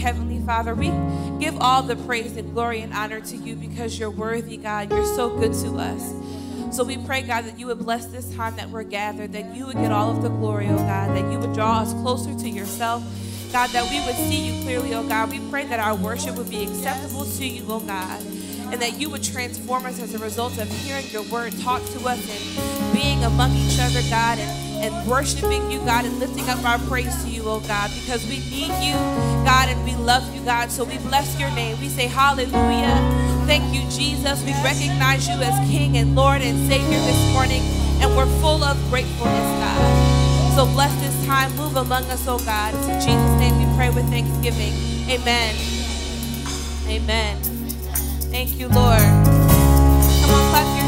Heavenly Father, we give all the praise and glory and honor to you because you're worthy, God. You're so good to us. So we pray, God, that you would bless this time that we're gathered, that you would get all of the glory, oh God, that you would draw us closer to yourself. God, that we would see you clearly, oh God. We pray that our worship would be acceptable to you, oh God, and that you would transform us as a result of hearing your word taught to us and being among each other, God, and and worshiping you, God, and lifting up our praise to you, oh God, because we need you, God, and we love you, God. So we bless your name. We say hallelujah. Thank you, Jesus. We recognize you as King and Lord and Savior this morning, and we're full of gratefulness, God. So bless this time. Move among us, oh God. In Jesus' name we pray with thanksgiving. Amen. Amen. Thank you, Lord. Come on, clap your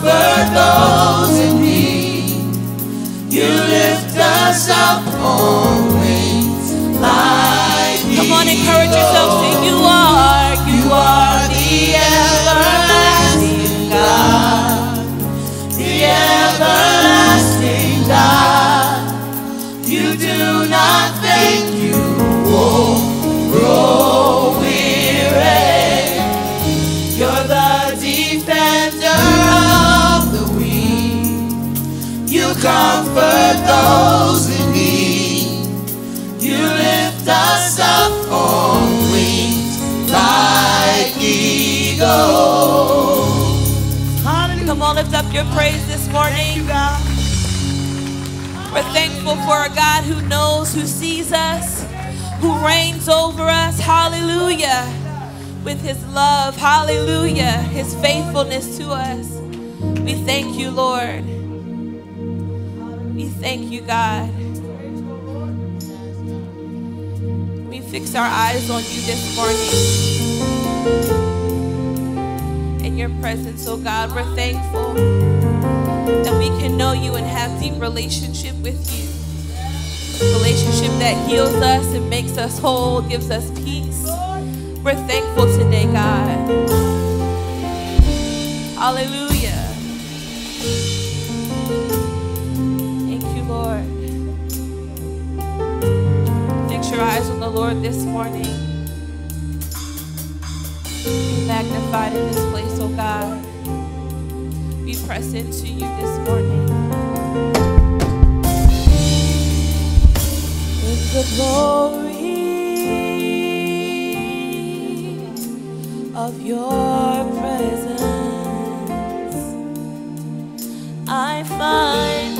comfort those in need. You lift us up on wings like Come on, encourage yourself, sing you. Of those in need. You lift us up on wings like eagles. Come on, lift up your praise this morning. God. We're thankful for a God who knows, who sees us, who reigns over us. Hallelujah. With his love. Hallelujah. His faithfulness to us. We thank you, Lord. We thank you, God. We fix our eyes on you this morning. In your presence, oh God, we're thankful that we can know you and have deep relationship with you. Relationship that heals us and makes us whole, gives us peace. We're thankful today, God. Hallelujah. Your eyes on the Lord this morning. Be magnified in this place, oh God. We press into you this morning. With the glory of your presence, I find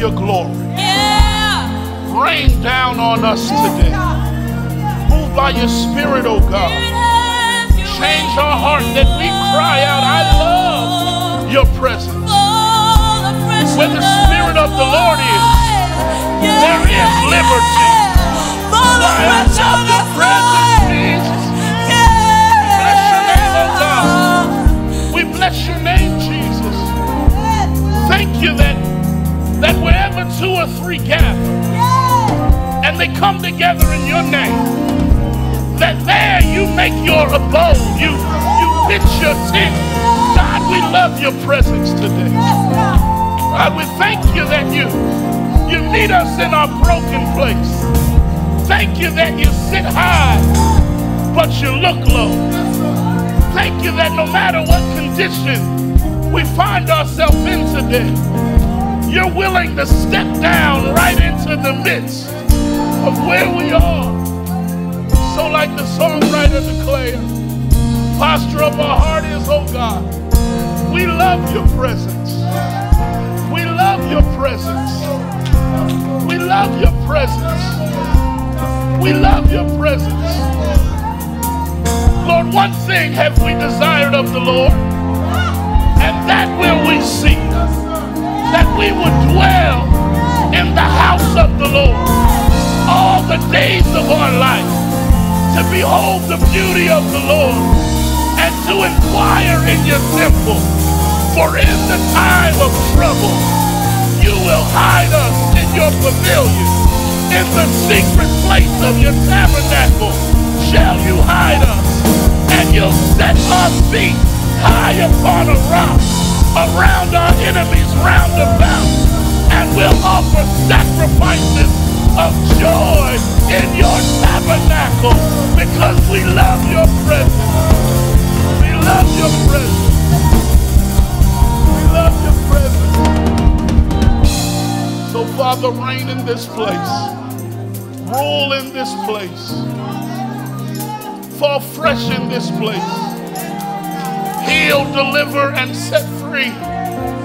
your glory. Rain down on us today. Move by your spirit, oh God. Change our heart that we cry out, I love your presence. Where the Spirit of the Lord is, there is liberty. I love your presence, you that, that wherever two or three gather and they come together in your name, that there you make your abode. You, you pitch your tent. God, we love your presence today. God, we thank you that you, you meet us in our broken place. Thank you that you sit high, but you look low. Thank you that no matter what condition we find ourselves in today, you're willing to step down right into the midst of where we are. So, like the songwriter declared, posture of our heart is, oh God, we love your presence. We love your presence. We love your presence. We love your presence. Lord, one thing have we desired of the Lord, and that will we seek, that we would dwell in the house of the Lord all the days of our life, to behold the beauty of the Lord and to inquire in your temple. For in the time of trouble, you will hide us in your pavilion. In the secret place of your tabernacle shall you hide us, and you'll set our feet high upon a rock around our enemies round about, and we'll offer sacrifices of joy in your tabernacle because we love your presence. We love your presence. We love your presence. So, Father, reign in this place, rule in this place, fall fresh in this place, heal, deliver, and set free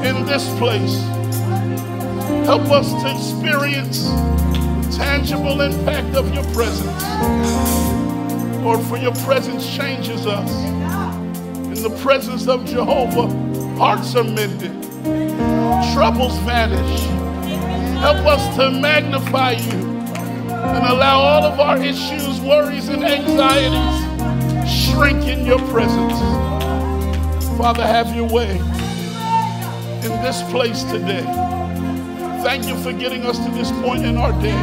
in this place. Help us to experience tangible impact of your presence. Lord, for your presence changes us. In the presence of Jehovah, hearts are mended, troubles vanish. Help us to magnify you and allow all of our issues, worries, and anxieties shrink in your presence. Father, have your way in this place today. Thank you for getting us to this point in our day.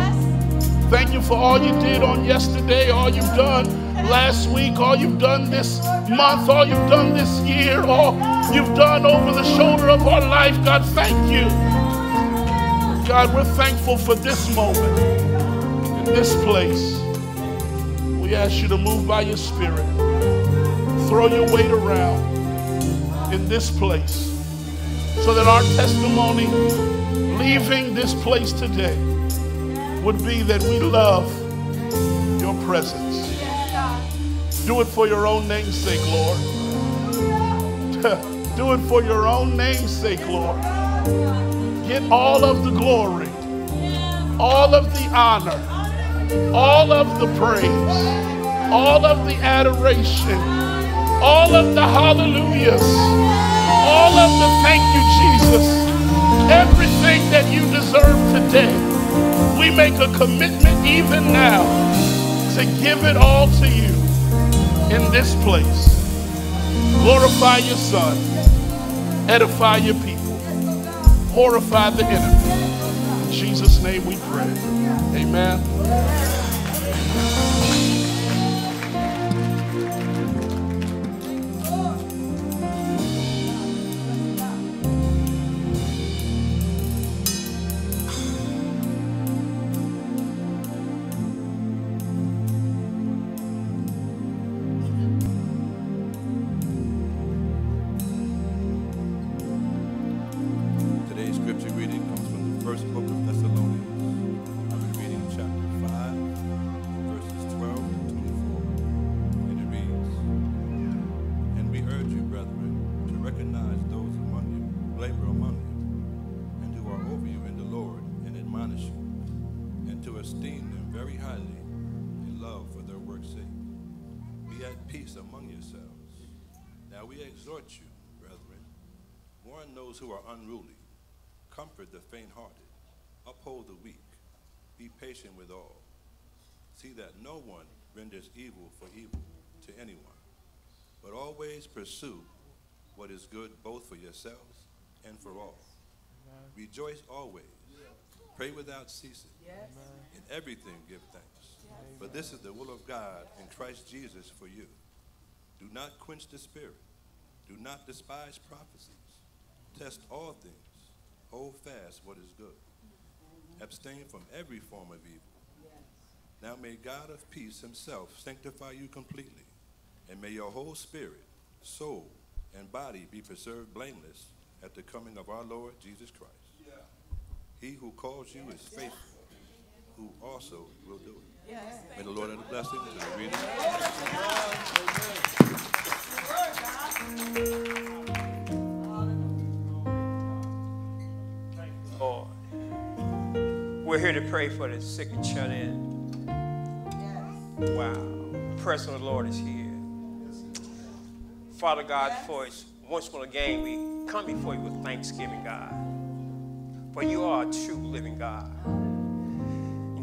Thank you for all you did on yesterday, all you've done last week, all you've done this month, all you've done this year, all you've done over the shoulder of our life. God, thank you. God, we're thankful for this moment, in this place. We ask you to move by your spirit. Throw your weight around in this place so that our testimony leaving this place today would be that we love your presence. Do it for your own name's sake, Lord. Do it for your own name's sake, Lord. Get all of the glory, all of the honor, all of the praise, all of the adoration, all of the hallelujahs, all of the thank you, Jesus. Everything that you deserve today, we make a commitment even now to give it all to you in this place. Glorify your Son, edify your people, horrify the enemy. In Jesus' name we pray. Amen. We exhort you, brethren Warn those who are unruly. Comfort the faint-hearted. Uphold the weak. Be patient with all. See that no one renders evil for evil to anyone, but always pursue what is good both for yourselves and for all. Rejoice always. Pray without ceasing. In everything give thanks. For this is the will of God in Christ Jesus for you. Do not quench the spirit. Do not despise prophecies. Test all things. Hold fast what is good. Abstain from every form of evil. Now may God of peace himself sanctify you completely, and may your whole spirit, soul, and body be preserved blameless at the coming of our Lord Jesus Christ. He who calls you is faithful, who also will do it. May the Lord add a blessing to the reading. Lord. We're here to pray for the sick and shut in. Wow. The presence of the Lord is here. Father God, for it's once more again, we come before you with thanksgiving, God. For you are a true living God.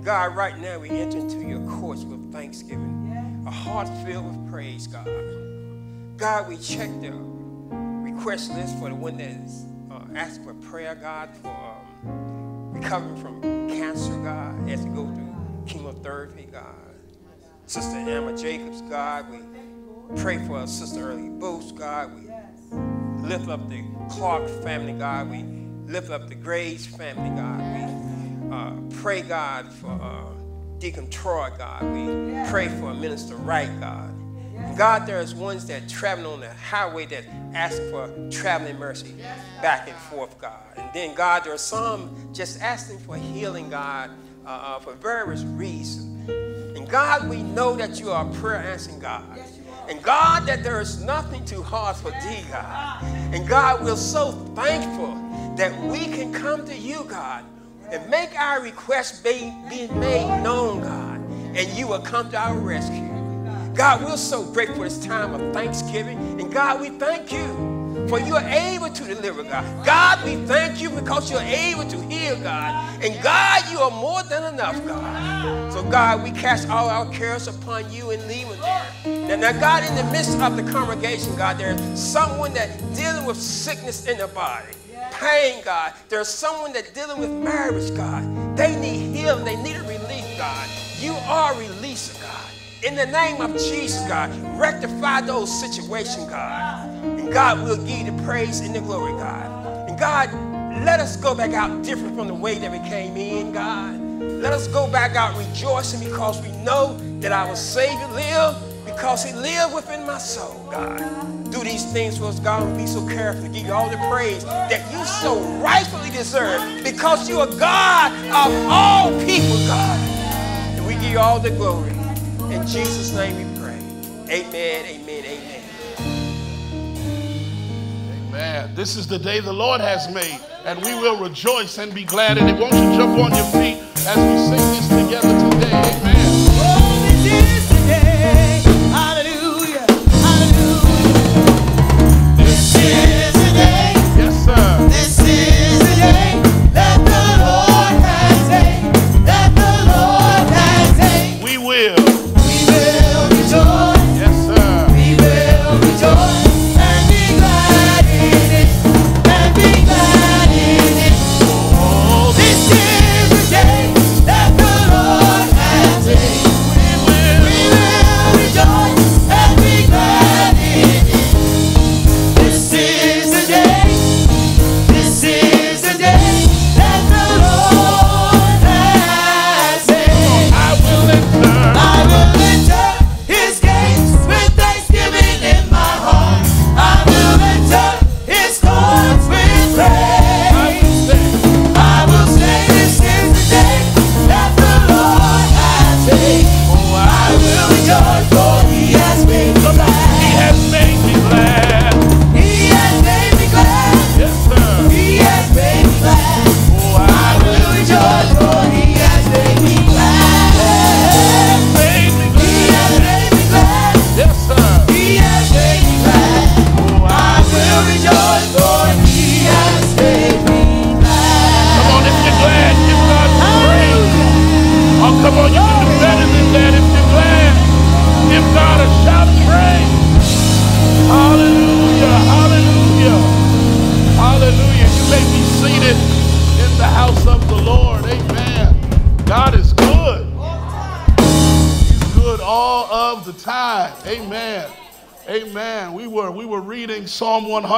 God, right now we enter into your courts with thanksgiving, a heart filled with praise, God. God, we check the request list for the one that is uh, asking for prayer, God, for um, recovering from cancer, God, as we go through chemotherapy, God. Sister Emma Jacobs, God, we pray for our Sister Early Boost, God. We lift up the Clark family, God. We lift up the Graves family, God. Uh, pray, God, for uh, Deacon Troy, God. We pray for a Minister Wright, God. God, there's ones that traveling on the highway that ask for traveling mercy back and forth, God. And then, God, there are some just asking for healing, God, uh, uh, for various reasons. And God, we know that you are a prayer answering God. And God, that there is nothing too hard for thee, God. And God, we're so thankful that we can come to you, God, and make our request be, be made known, God. And you will come to our rescue. God, we're so grateful for this time of thanksgiving. And God, we thank you for you are able to deliver, God. God, we thank you because you're able to heal, God. And God, you are more than enough, God. So, God, we cast all our cares upon you and leave it there. Now, now, God, in the midst of the congregation, God, there's someone that dealing with sickness in the body. Pain, God. There's someone that dealing with marriage, God. They need healing. They need a relief, God. You are releasing, God. In the name of Jesus, God, rectify those situations, God. And God will give you the praise and the glory, God. And God, let us go back out different from the way that we came in, God. Let us go back out rejoicing because we know that our Savior lived because he lived within my soul, God. Do these things for us, God, be so careful to give you all the praise that you so rightfully deserve because you are God of all people, God. And we give you all the glory. In Jesus' name we pray. Amen, amen, amen. Amen. This is the day the Lord has made, and we will rejoice and be glad in it. Won't you jump on your feet as we sing this together today?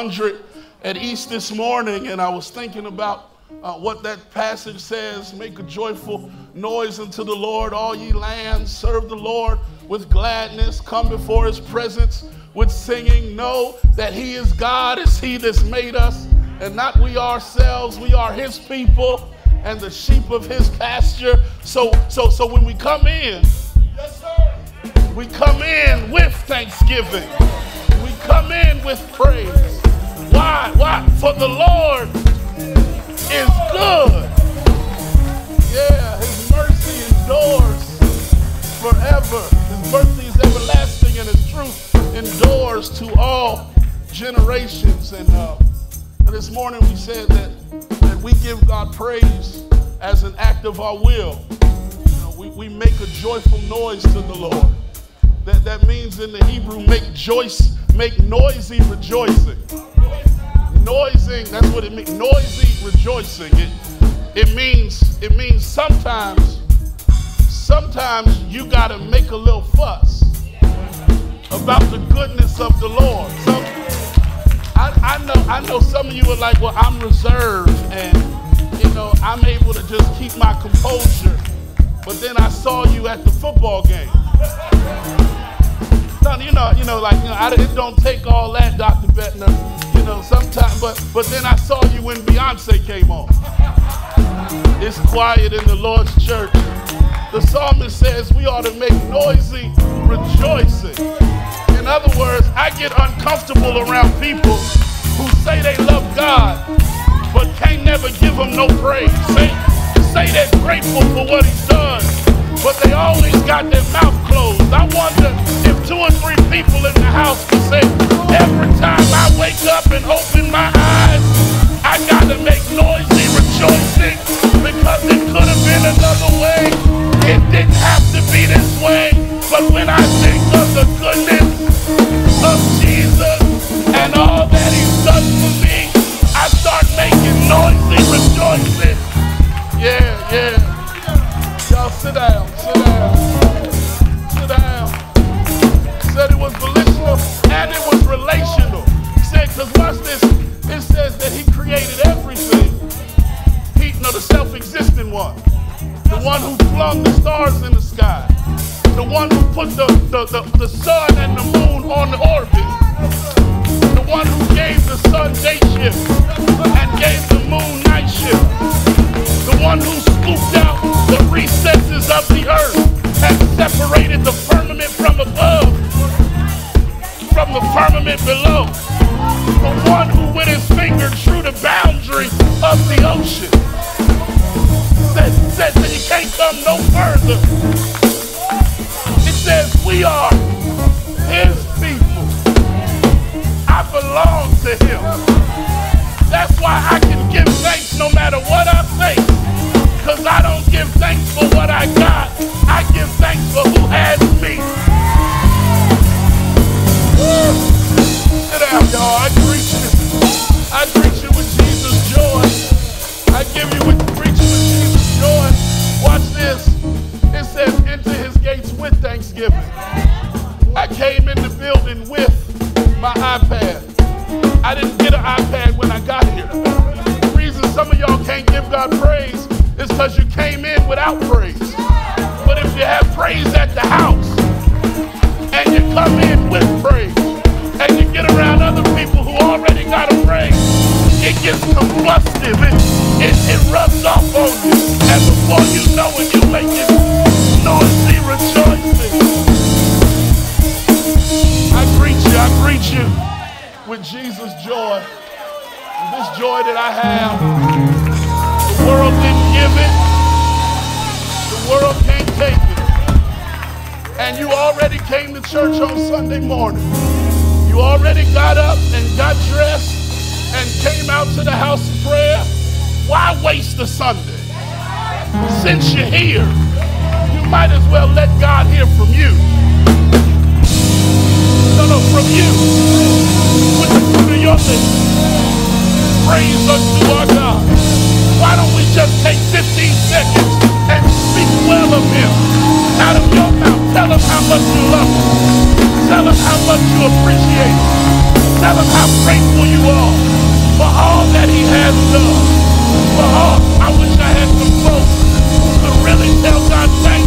100 at East this morning, and I was thinking about uh, what that passage says. Make a joyful noise unto the Lord, all ye lands. Serve the Lord with gladness. Come before His presence with singing. Know that He is God. It's He that's made us, and not we ourselves. We are His people and the sheep of His pasture. So so so when we come in. Yes, we come in with thanksgiving. We come in with praise. Why? Why? For the Lord is good. Yeah, his mercy endures forever. His mercy is everlasting and his truth endures to all generations. And uh, this morning we said that, that we give God praise as an act of our will. You know, we, we make a joyful noise to the Lord. That, that means in the Hebrew, make joyce, make noisy rejoicing. Noising, that's what it means. Noisy rejoicing. It, it means, it means sometimes, sometimes you gotta make a little fuss about the goodness of the Lord. Some, I, I know, I know some of you are like, well, I'm reserved and you know, I'm able to just keep my composure. But then I saw you at the football game. No, you know, you know, like you know, I, it don't take all that, Dr. Bettner. You know, sometimes, but but then I saw you when Beyonce came on. It's quiet in the Lord's church. The psalmist says we ought to make noisy rejoicing. In other words, I get uncomfortable around people who say they love God, but can't never give him no praise. Say, say they're grateful for what he's done, but they always got their mouth closed. I wonder if two or three people in the house could say, every time I wake up and open my eyes, I gotta make noisy rejoicing because it could have been another way. It didn't have to be this way. But when I think of the goodness of Jesus and all that he's done for me, I start making noisy rejoicing. Yeah, yeah. Y'all sit down, sit down, sit down. Said it was volitional and it was relational. He said, because watch this, it says that he created everything. He, no, the self-existing one. The one who flung the stars in the sky. The one who put the, the, the, the sun and the moon on the orbit. The one who gave the sun day shift and gave the moon night shift. The one who scooped out the recesses of the earth has separated the firmament from above from the firmament below. The one who with his finger drew the boundary of the ocean. Said, said that he can't come no further. It says we are his people. I belong to him. That's why I can give thanks no matter what I face. Because I don't give thanks for what I got. I give thanks for who has me. Woo! Sit down, y'all. I greet you. I greet you with Jesus' joy. I give you with greet you with Jesus' joy. Watch this. It says, enter his gates with thanksgiving. I came in the building with my because you came in without praise. But if you have praise at the house and you come in with praise and you get around other people who already got a praise, it gets combustive. It, it, it rubs off on you. And before you know it, you make it noisy rejoicing. I greet you, I greet you with Jesus' joy. This joy that I have, And you already came to church on Sunday morning. You already got up and got dressed and came out to the house of prayer. Why waste the Sunday? Since you're here, you might as well let God hear from you. No, no, from you. With the fruit of your lips. Praise unto our God. Why don't we just take 15 seconds and speak well of him? Out of your mouth, tell him how much you love him. Tell him how much you appreciate him. Tell him how grateful you are for all that he has done. For all, I wish I had some folks could really tell God thank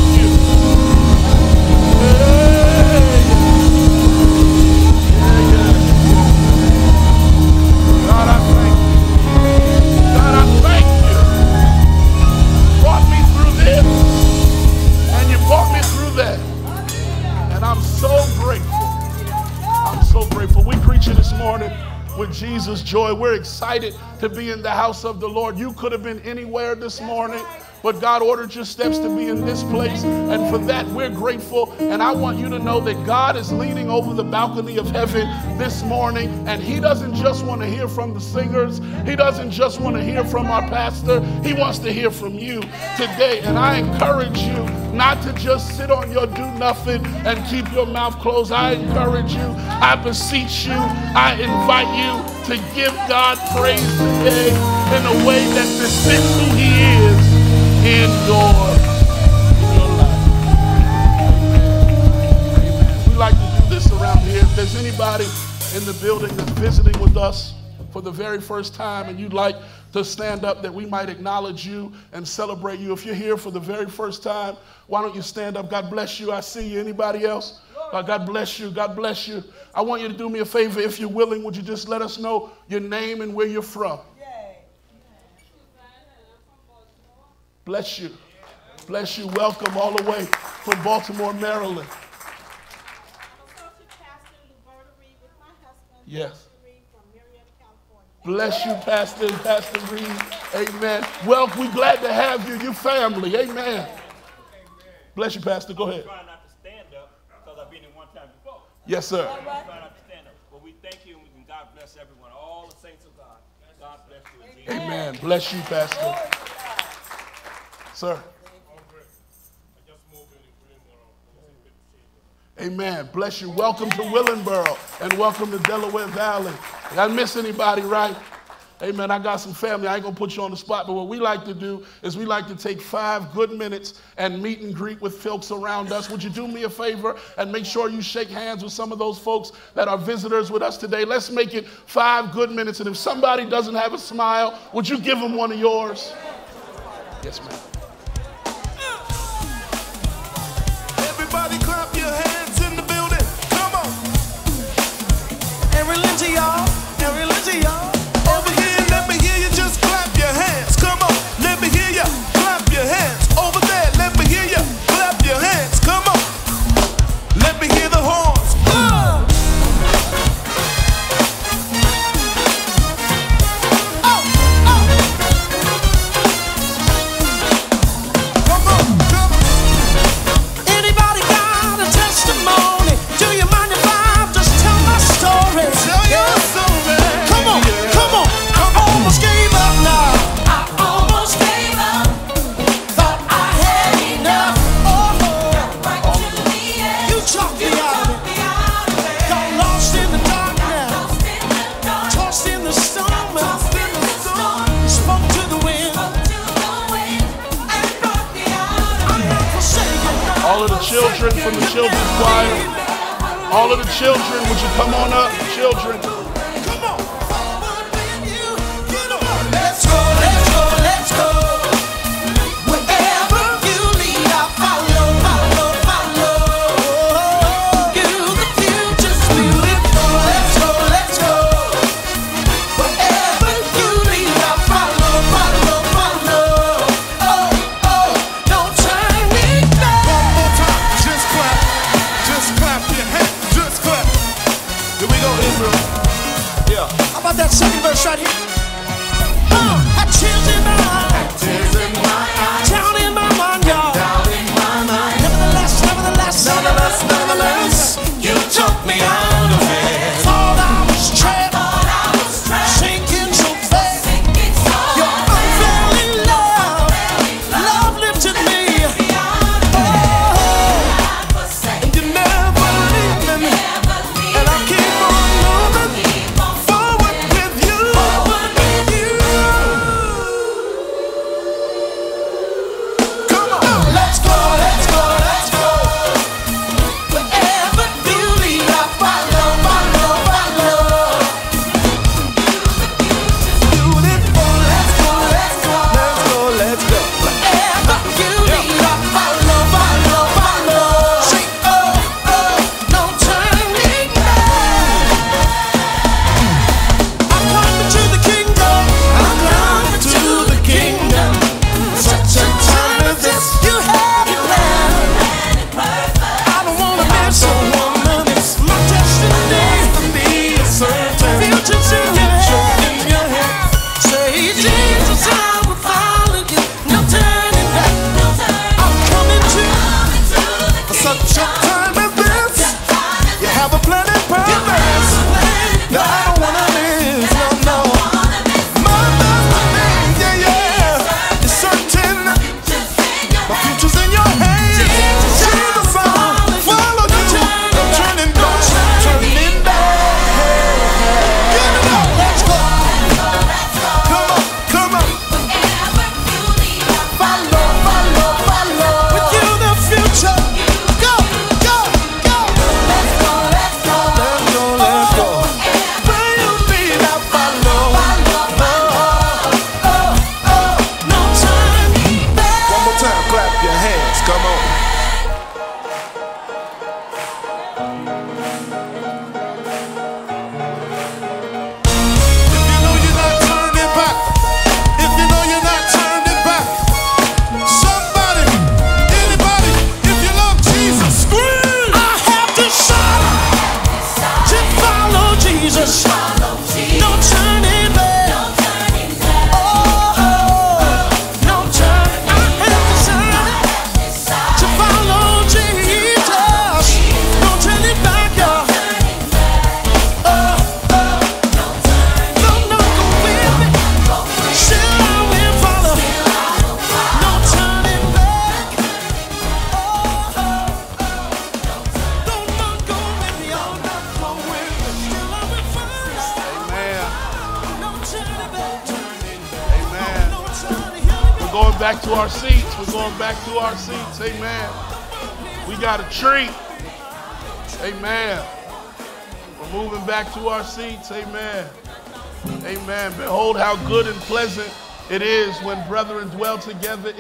Jesus' joy. We're excited to be in the house of the Lord. You could have been anywhere this morning, but God ordered your steps to be in this place. And for that, we're grateful. And I want you to know that God is leaning over the balcony of heaven this morning. And He doesn't just want to hear from the singers, He doesn't just want to hear from our pastor. He wants to hear from you today. And I encourage you not to just sit on your do nothing and keep your mouth closed. I encourage you, I beseech you, I invite you to give God praise today in a way that befits who He is in your, in your life. We like to do this around here. If there's anybody in the building that's visiting with us for the very first time and you'd like to stand up that we might acknowledge you and celebrate you. If you're here for the very first time, why don't you stand up? God bless you. I see you. Anybody else? Uh, God bless you. God bless you. I want you to do me a favor. If you're willing, would you just let us know your name and where you're from? Bless you. Bless you. Welcome all the way from Baltimore, Maryland. Yes. Bless you, Pastor and Pastor Reed. Amen. Well, we're glad to have you, your family. Amen. Bless you, Pastor. Go ahead. trying not to stand up because I've been in one time before. Yes, sir. I'm trying not to stand up. But we thank you and God bless everyone, all the saints of God. God bless you. in Jesus' Amen. Bless you, Pastor. Sir. Amen. Bless you. Welcome to Willingboro and welcome to Delaware Valley. Did I miss anybody, right? Amen. I got some family. I ain't gonna put you on the spot, but what we like to do is we like to take five good minutes and meet and greet with folks around us. Would you do me a favor and make sure you shake hands with some of those folks that are visitors with us today? Let's make it five good minutes. And if somebody doesn't have a smile, would you give them one of yours? Yes, ma'am. Everybody clap your hands in the building. Come on. Every Lindsay, y'all. Children from the children's choir. All of the children, would you come on up? Children. saints. Amen. Amen. Behold how good and pleasant it is when brethren dwell together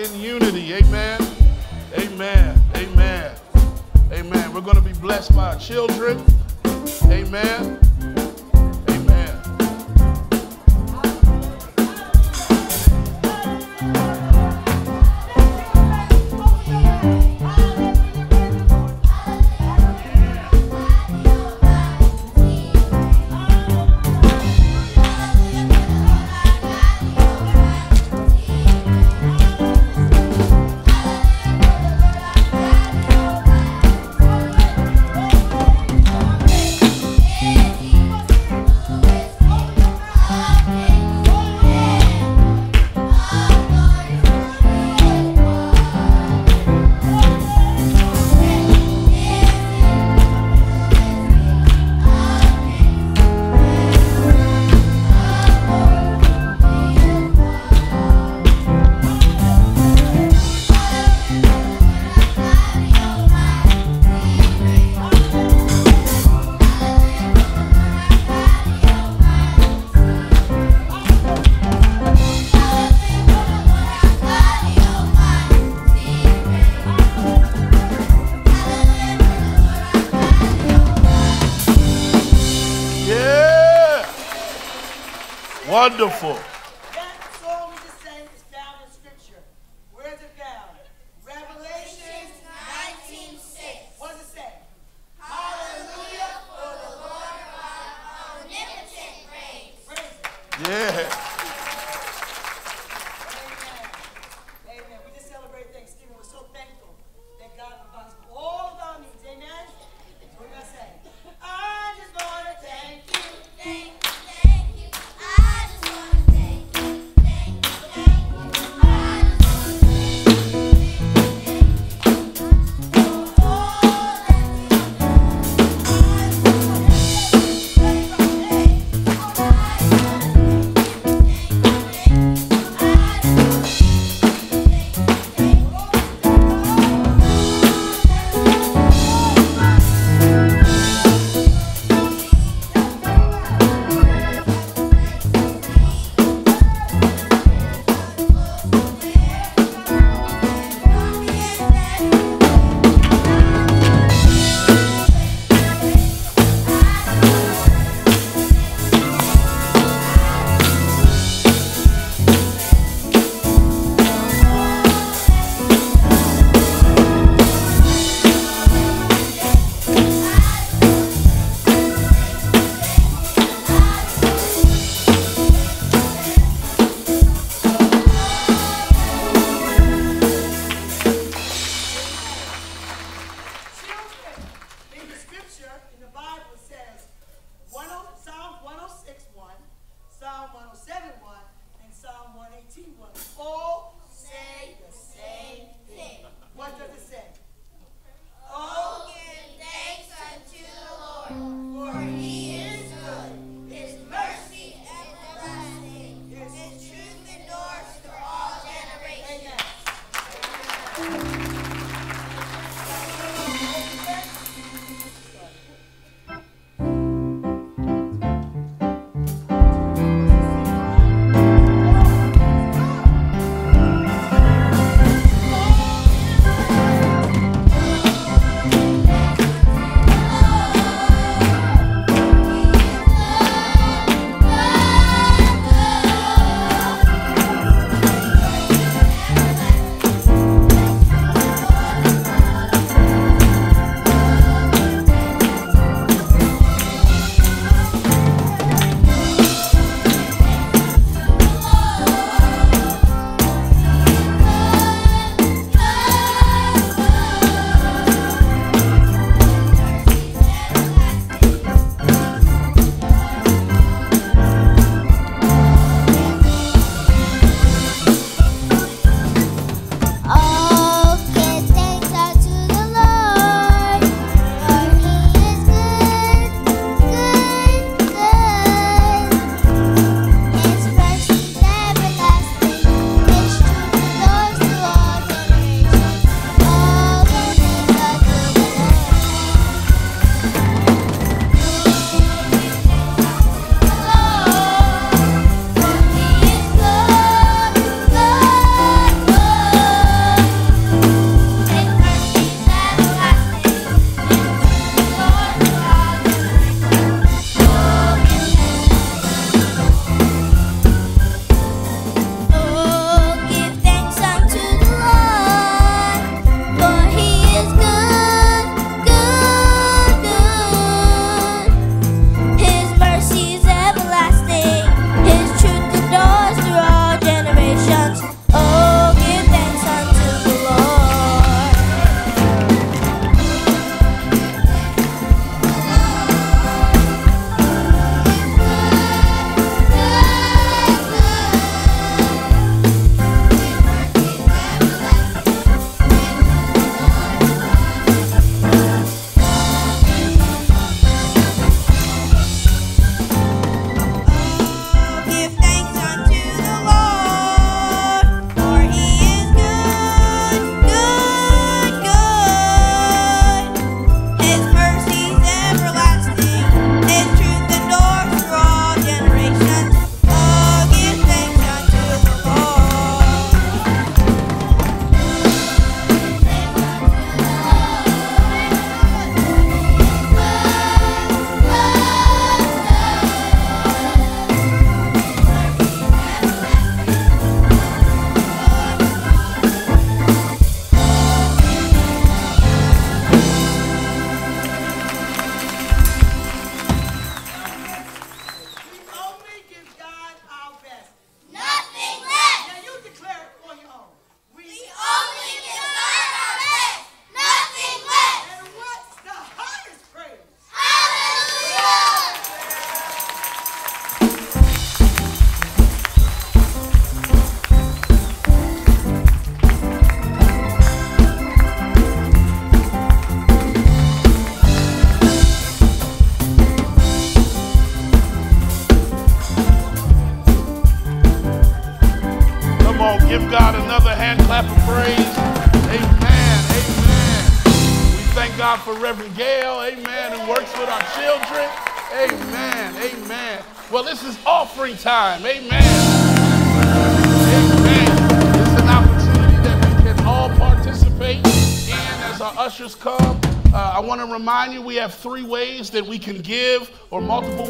Wonderful.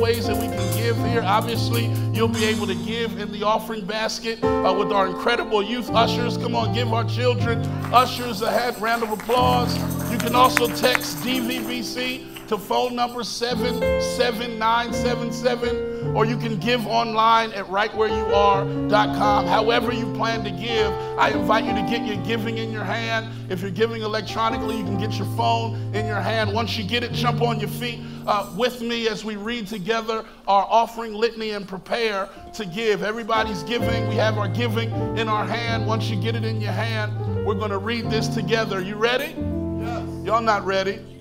Ways that we can give here. Obviously, you'll be able to give in the offering basket uh, with our incredible youth ushers. Come on, give our children ushers a hand, round of applause. You can also text DVBC to phone number 77977, or you can give online at rightwhereyouare.com. However, you plan to give, I invite you to get your giving in your hand. If you're giving electronically, you can get your phone in your hand. Once you get it, jump on your feet uh, with me as we read together our offering litany and prepare to give. Everybody's giving. We have our giving in our hand. Once you get it in your hand, we're going to read this together. You ready? Yes. Y'all not ready?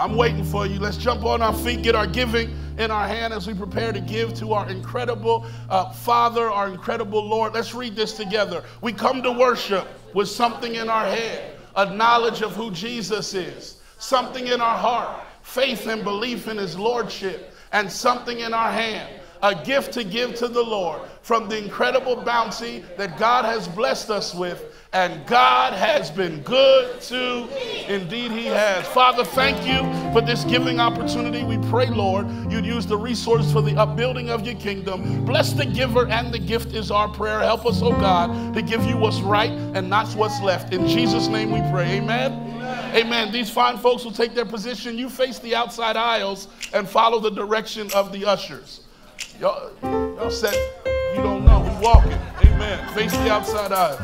I'm waiting for you. Let's jump on our feet, get our giving in our hand as we prepare to give to our incredible uh, Father, our incredible Lord. Let's read this together. We come to worship with something in our head, a knowledge of who Jesus is, something in our heart, faith and belief in his lordship, and something in our hand. A gift to give to the Lord from the incredible bounty that God has blessed us with and God has been good to, indeed, He has. Father, thank you for this giving opportunity. We pray, Lord, you'd use the resource for the upbuilding of your kingdom. Bless the giver and the gift is our prayer. Help us, oh God, to give you what's right and not what's left. In Jesus' name we pray. Amen. Amen. Amen. These fine folks will take their position. You face the outside aisles and follow the direction of the ushers. Y'all, y'all said you don't know. We walking. Amen. Face the outside aisles.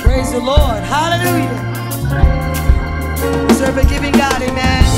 Praise the Lord. Hallelujah. Serve a giving God, amen.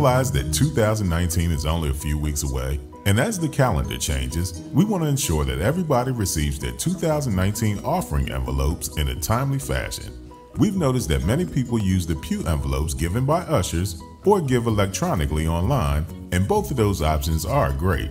Realize that 2019 is only a few weeks away? And as the calendar changes, we want to ensure that everybody receives their 2019 offering envelopes in a timely fashion. We've noticed that many people use the pew envelopes given by ushers or give electronically online, and both of those options are great.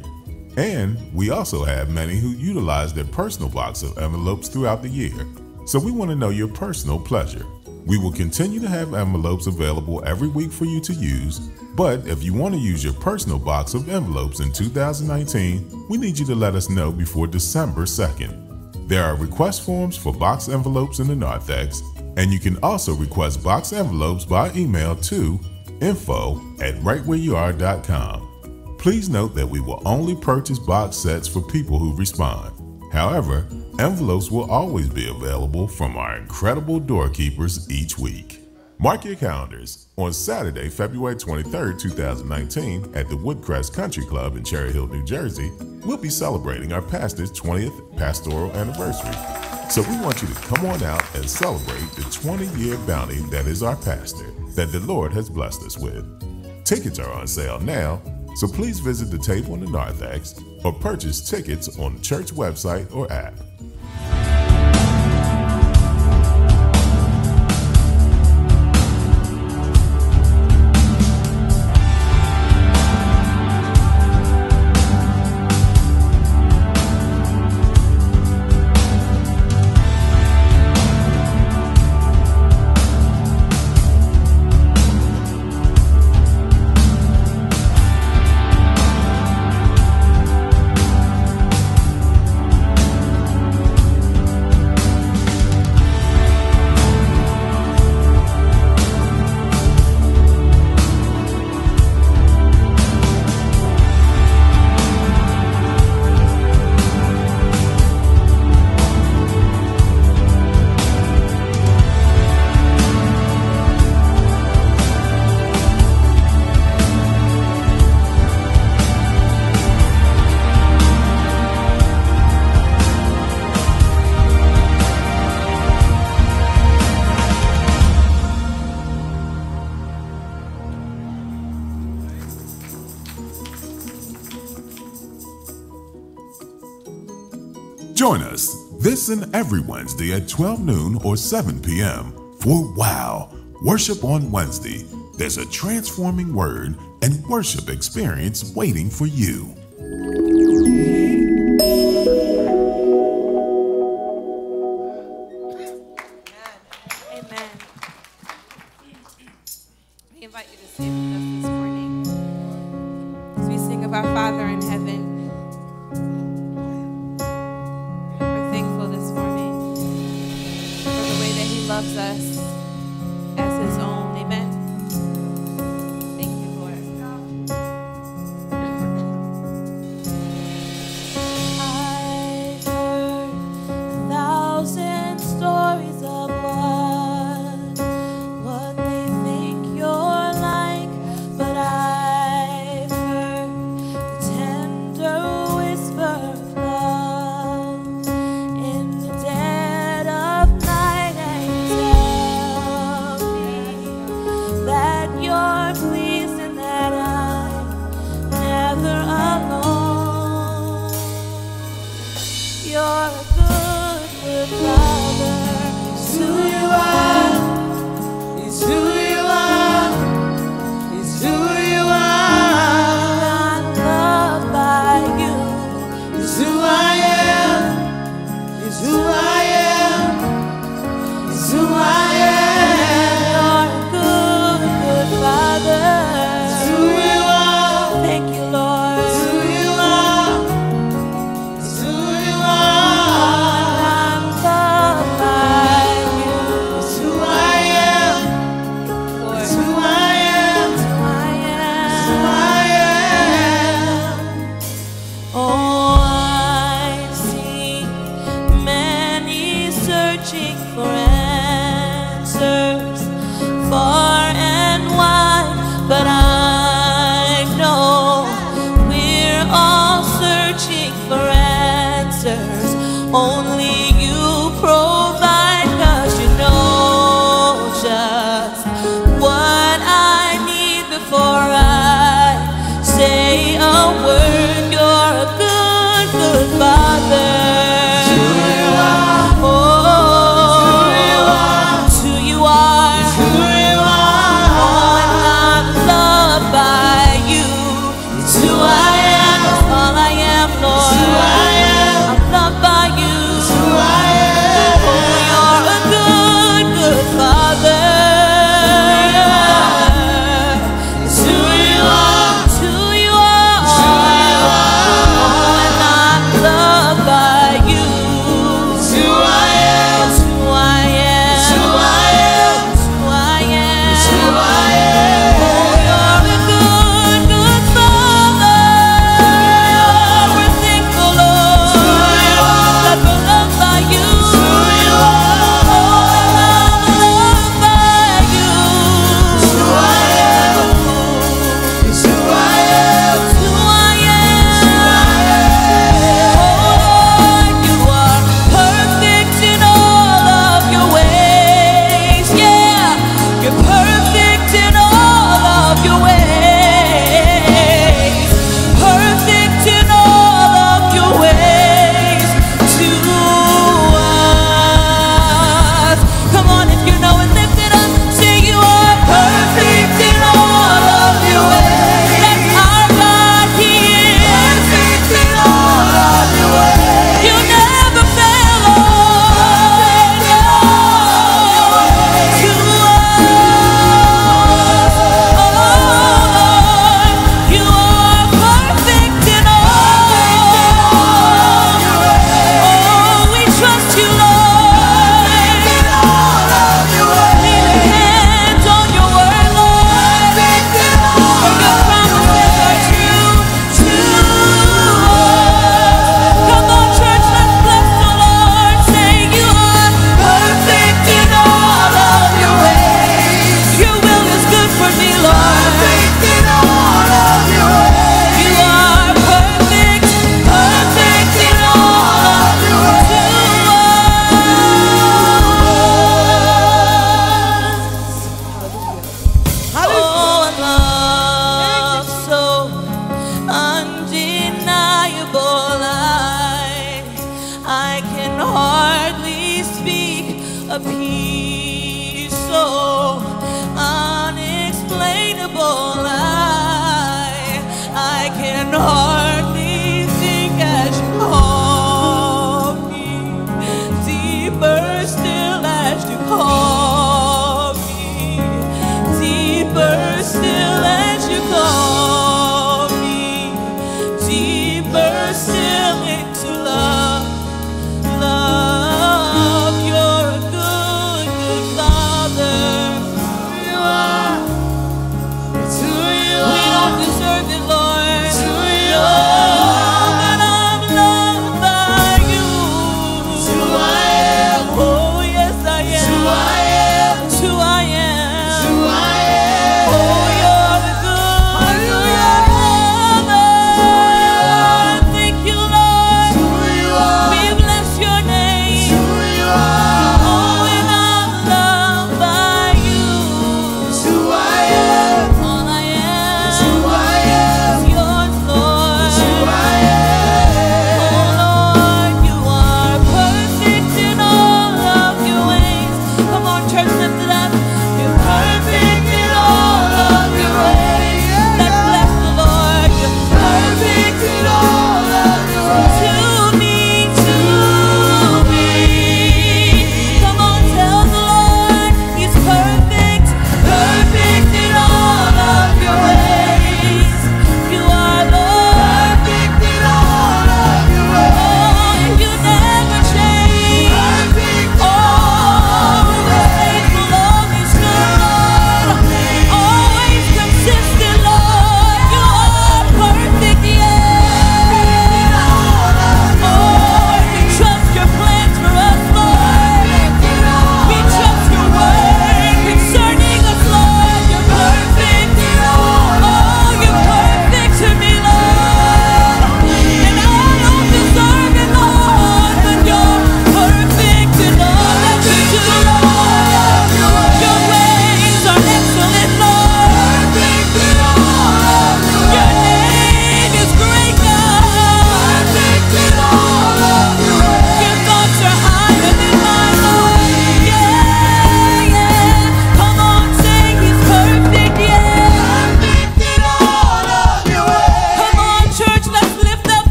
And we also have many who utilize their personal box of envelopes throughout the year. So we want to know your personal pleasure. We will continue to have envelopes available every week for you to use, but if you want to use your personal box of envelopes in 2019, we need you to let us know before December 2nd. There are request forms for box envelopes in the narthex, and you can also request box envelopes by email to info at rightwhereyouare.com. Please note that we will only purchase box sets for people who respond. However, envelopes will always be available from our incredible doorkeepers each week. Mark your calendars. On Saturday, February 23rd, 2019, at the Woodcrest Country Club in Cherry Hill, New Jersey, we'll be celebrating our pastor's 20th pastoral anniversary. So we want you to come on out and celebrate the 20 year bounty that is our pastor, that the Lord has blessed us with. Tickets are on sale now, so please visit the table in the narthex or purchase tickets on the church website or app. And every Wednesday at 12 noon or 7 p.m. for Wow Worship on Wednesday. There's a transforming word and worship experience waiting for you.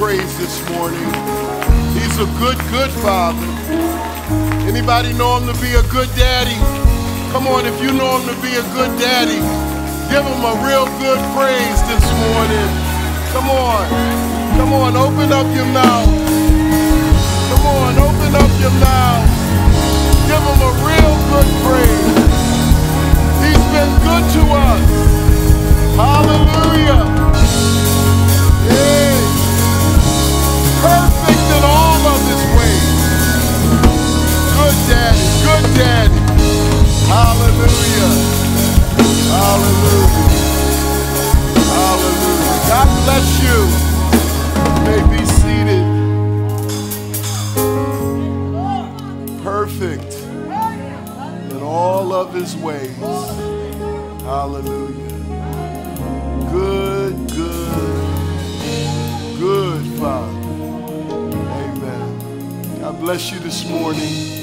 Praise this morning. He's a good, good father. Anybody know him to be a good daddy? Come on, if you know him to be a good daddy, give him a real good praise this morning. Come on. Come on, open up your mouth. Come on, open up your mouth. Give him a real good praise. He's been good to us. Hallelujah. Good daddy, good daddy. Hallelujah. Hallelujah. Hallelujah. God bless you. You may be seated. Perfect in all of his ways. Hallelujah. Good, good, good Father. Amen. God bless you this morning.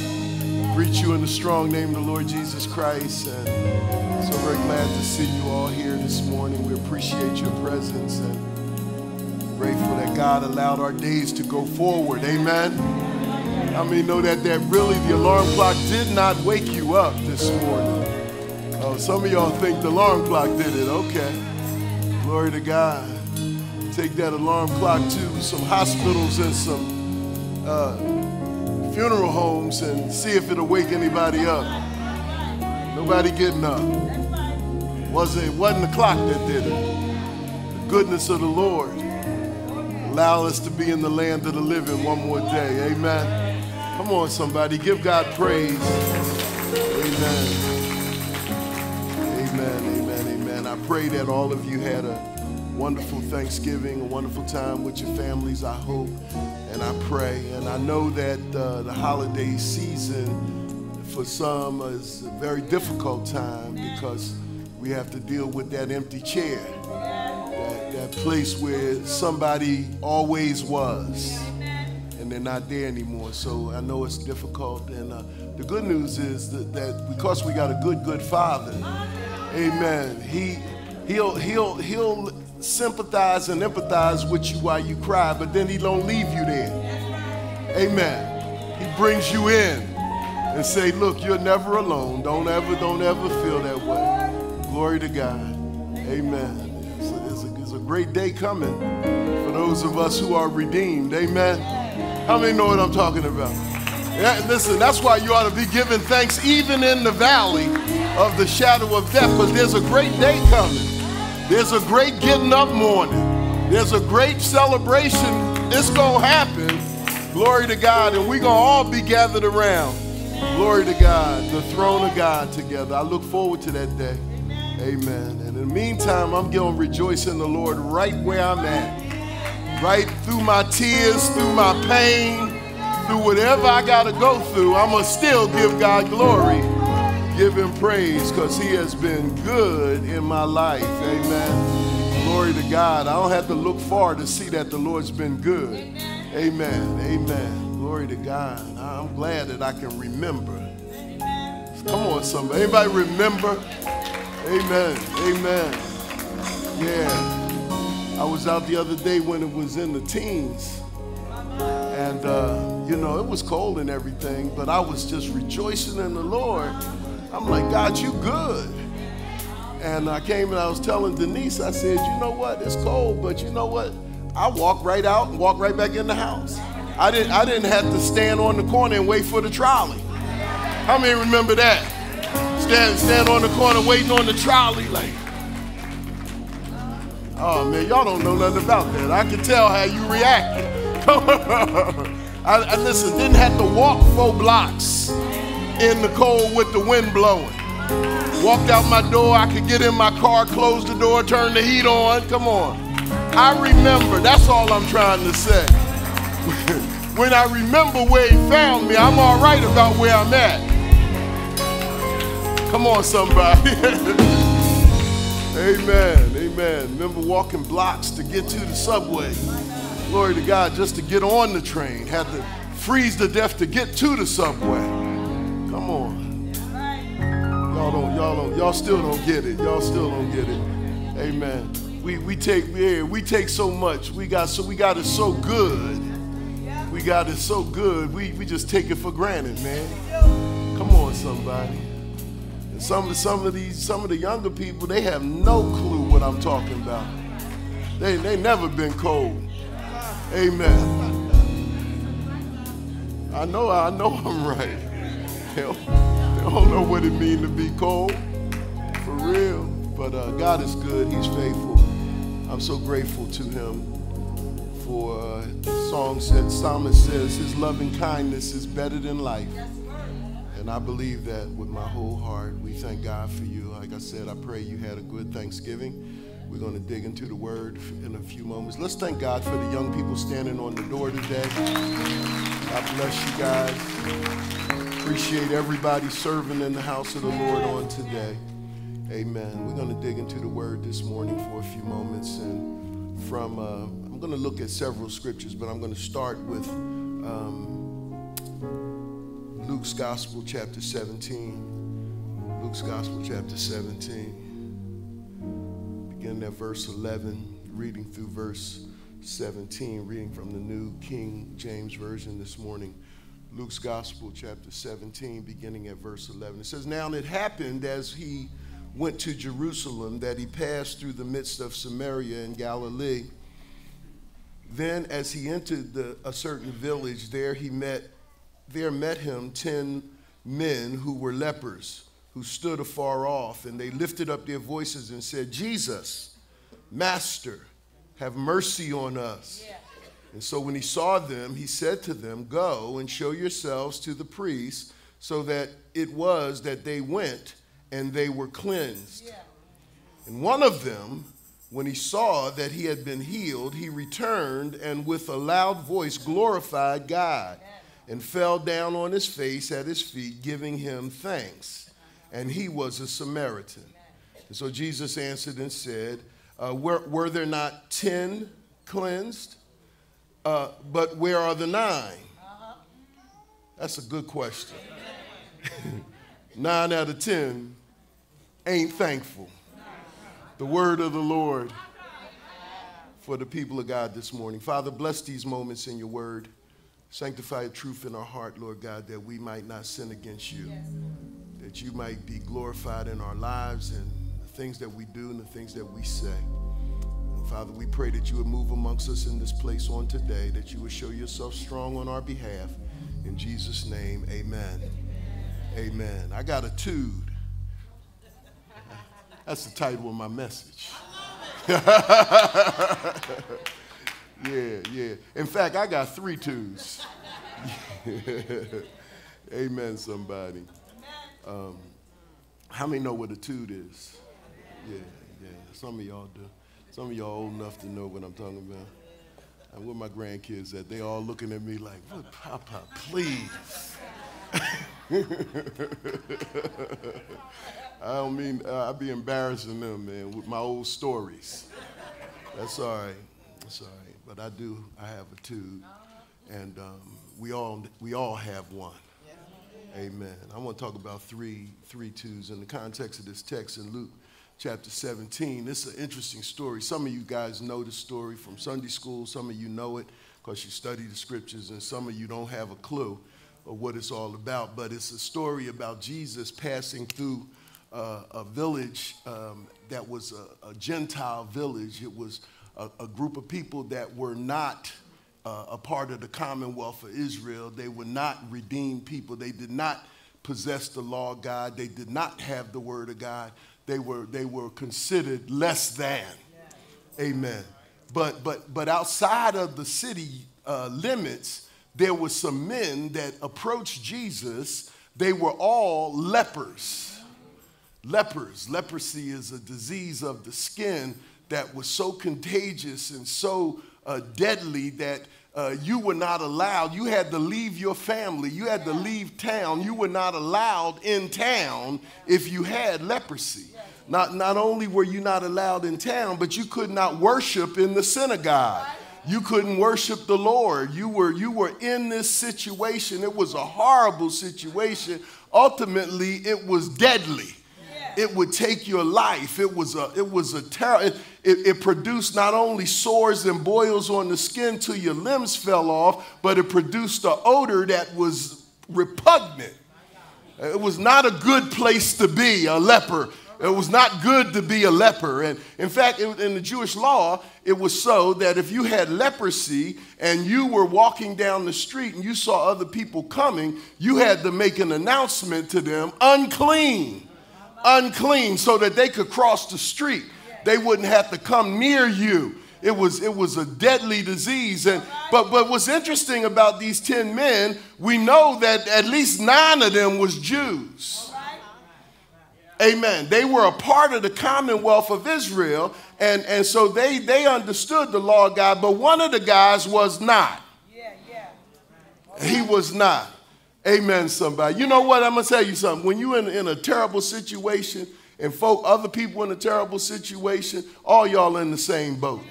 Greet you in the strong name of the Lord Jesus Christ. And so very glad to see you all here this morning. We appreciate your presence and grateful that God allowed our days to go forward. Amen. How many know that that really the alarm clock did not wake you up this morning? Oh, some of y'all think the alarm clock did it. Okay. Glory to God. Take that alarm clock to some hospitals and some uh, funeral homes and see if it'll wake anybody up. Nobody getting up. Was it wasn't the clock that did it. The goodness of the Lord allow us to be in the land of the living one more day. Amen. Come on, somebody, give God praise. Amen. Amen. Amen. Amen. I pray that all of you had a wonderful Thanksgiving, a wonderful time with your families. I hope I pray, and I know that uh, the holiday season for some is a very difficult time because we have to deal with that empty chair, that, that place where somebody always was, and they're not there anymore. So I know it's difficult, and uh, the good news is that, that because we got a good, good Father, Amen. He he'll he'll he'll sympathize and empathize with you while you cry, but then he don't leave you there. Amen. He brings you in and say, look, you're never alone. Don't ever, don't ever feel that way. Glory to God. Amen. It's a, a, a great day coming for those of us who are redeemed. Amen. How many know what I'm talking about? Yeah, listen, that's why you ought to be giving thanks even in the valley of the shadow of death, but there's a great day coming. There's a great getting up morning. There's a great celebration. It's going to happen. Glory to God. And we're going to all be gathered around. Glory to God, the throne of God together. I look forward to that day. Amen. And in the meantime, I'm going to rejoice in the Lord right where I'm at. Right through my tears, through my pain, through whatever I got to go through, I'm going to still give God glory give him praise because he has been good in my life. Amen. Glory to God. I don't have to look far to see that the Lord's been good. Amen. Amen. Glory to God. I'm glad that I can remember. Come on, somebody. Anybody remember? Amen. Amen. Yeah. I was out the other day when it was in the teens. And, uh, you know, it was cold and everything, but I was just rejoicing in the Lord. I'm like, God, you good. And I came and I was telling Denise, I said, you know what? It's cold, but you know what? I walked right out and walked right back in the house. I didn't, I didn't have to stand on the corner and wait for the trolley. How many remember that? Stand, stand on the corner waiting on the trolley, like, Oh man, y'all don't know nothing about that. I can tell how you reacted. I, I listen, didn't have to walk four blocks in the cold with the wind blowing. Walked out my door, I could get in my car, close the door, turn the heat on. Come on. I remember, that's all I'm trying to say. when I remember where he found me, I'm all right about where I'm at. Come on, somebody. amen, amen. Remember walking blocks to get to the subway. Glory to God, just to get on the train. Had to freeze to death to get to the subway. Come on. Y'all don't, y'all don't, y'all still don't get it. Y'all still don't get it. Amen. We we take yeah, we take so much. We got so we got it so good. We got it so good. We we just take it for granted, man. Come on, somebody. And some of some of these some of the younger people, they have no clue what I'm talking about. They they never been cold. Amen. I know I know I'm right. They don't, they don't know what it means to be cold. For real. But uh, God is good. He's faithful. I'm so grateful to him for uh, the song said psalmist says his loving kindness is better than life. And I believe that with my whole heart. We thank God for you. Like I said, I pray you had a good Thanksgiving. We're going to dig into the word in a few moments. Let's thank God for the young people standing on the door today. God bless you guys. Appreciate everybody serving in the house of the Lord on today. Amen. We're going to dig into the word this morning for a few moments. And from, uh, I'm going to look at several scriptures, but I'm going to start with um, Luke's Gospel, chapter 17. Luke's Gospel, chapter 17. Beginning at verse 11, reading through verse 17, reading from the New King James Version this morning. Luke's Gospel, chapter 17, beginning at verse 11. It says, Now it happened as he went to Jerusalem that he passed through the midst of Samaria and Galilee. Then, as he entered the, a certain village, there he met, there met him ten men who were lepers, who stood afar off, and they lifted up their voices and said, Jesus, Master, have mercy on us. And so when he saw them, he said to them, Go and show yourselves to the priests. So that it was that they went and they were cleansed. And one of them, when he saw that he had been healed, he returned and with a loud voice glorified God and fell down on his face at his feet, giving him thanks. And he was a Samaritan. And so Jesus answered and said, uh, were, were there not ten cleansed? Uh, but where are the 9 That's a good question. Nine out of ten ain't thankful. The word of the Lord for the people of God this morning. Father, bless these moments in your word. Sanctify truth in our heart, Lord God, that we might not sin against you, that you might be glorified in our lives and the things that we do and the things that we say. Father, we pray that you would move amongst us in this place on today, that you would show yourself strong on our behalf. In Jesus' name, amen. Amen. I got a tude. That's the title of my message. yeah, yeah. In fact, I got three twos. Amen, somebody. Um, how many know what a toot is? Yeah, yeah. Some of y'all do. Some of y'all old enough to know what I'm talking about. And where my grandkids at? They all looking at me like, "What, Papa, please." I don't mean uh, I be embarrassing them, man, with my old stories. That's all right. That's all right. But I do. I have a tube, and um, we all we all have one. Amen. I want to talk about three three twos in the context of this text in Luke chapter 17. This is an interesting story. Some of you guys know the story from Sunday school. Some of you know it because you study the scriptures, and some of you don't have a clue of what it's all about. But it's a story about Jesus passing through uh, a village um, that was a, a Gentile village. It was a, a group of people that were not uh, a part of the Commonwealth of Israel. They were not redeemed people. They did not possess the law of God. They did not have the word of God. They were, they were considered less than. Amen. But but but outside of the city uh, limits, there were some men that approached Jesus. They were all lepers. Lepers. Leprosy is a disease of the skin that was so contagious and so uh, deadly that uh, you were not allowed. You had to leave your family. You had to leave town. You were not allowed in town if you had leprosy. Not, not only were you not allowed in town, but you could not worship in the synagogue. You couldn't worship the Lord. You were, you were in this situation. It was a horrible situation. Ultimately, it was deadly it would take your life. It was a, it was a terror. It, it, produced not only sores and boils on the skin till your limbs fell off, but it produced an odor that was repugnant. It was not a good place to be, a leper. It was not good to be a leper. And in fact, in the Jewish law, it was so that if you had leprosy and you were walking down the street and you saw other people coming, you had to make an announcement to them unclean unclean so that they could cross the street. They wouldn't have to come near you. It was, it was a deadly disease. And, but, but what's interesting about these 10 men, we know that at least nine of them was Jews. Amen. They were a part of the commonwealth of Israel, and, and so they, they understood the law of God, but one of the guys was not. He was not. Amen, somebody. You know what? I'm going to tell you something. When you're in, in a terrible situation and folk, other people in a terrible situation, all y'all in the same boat.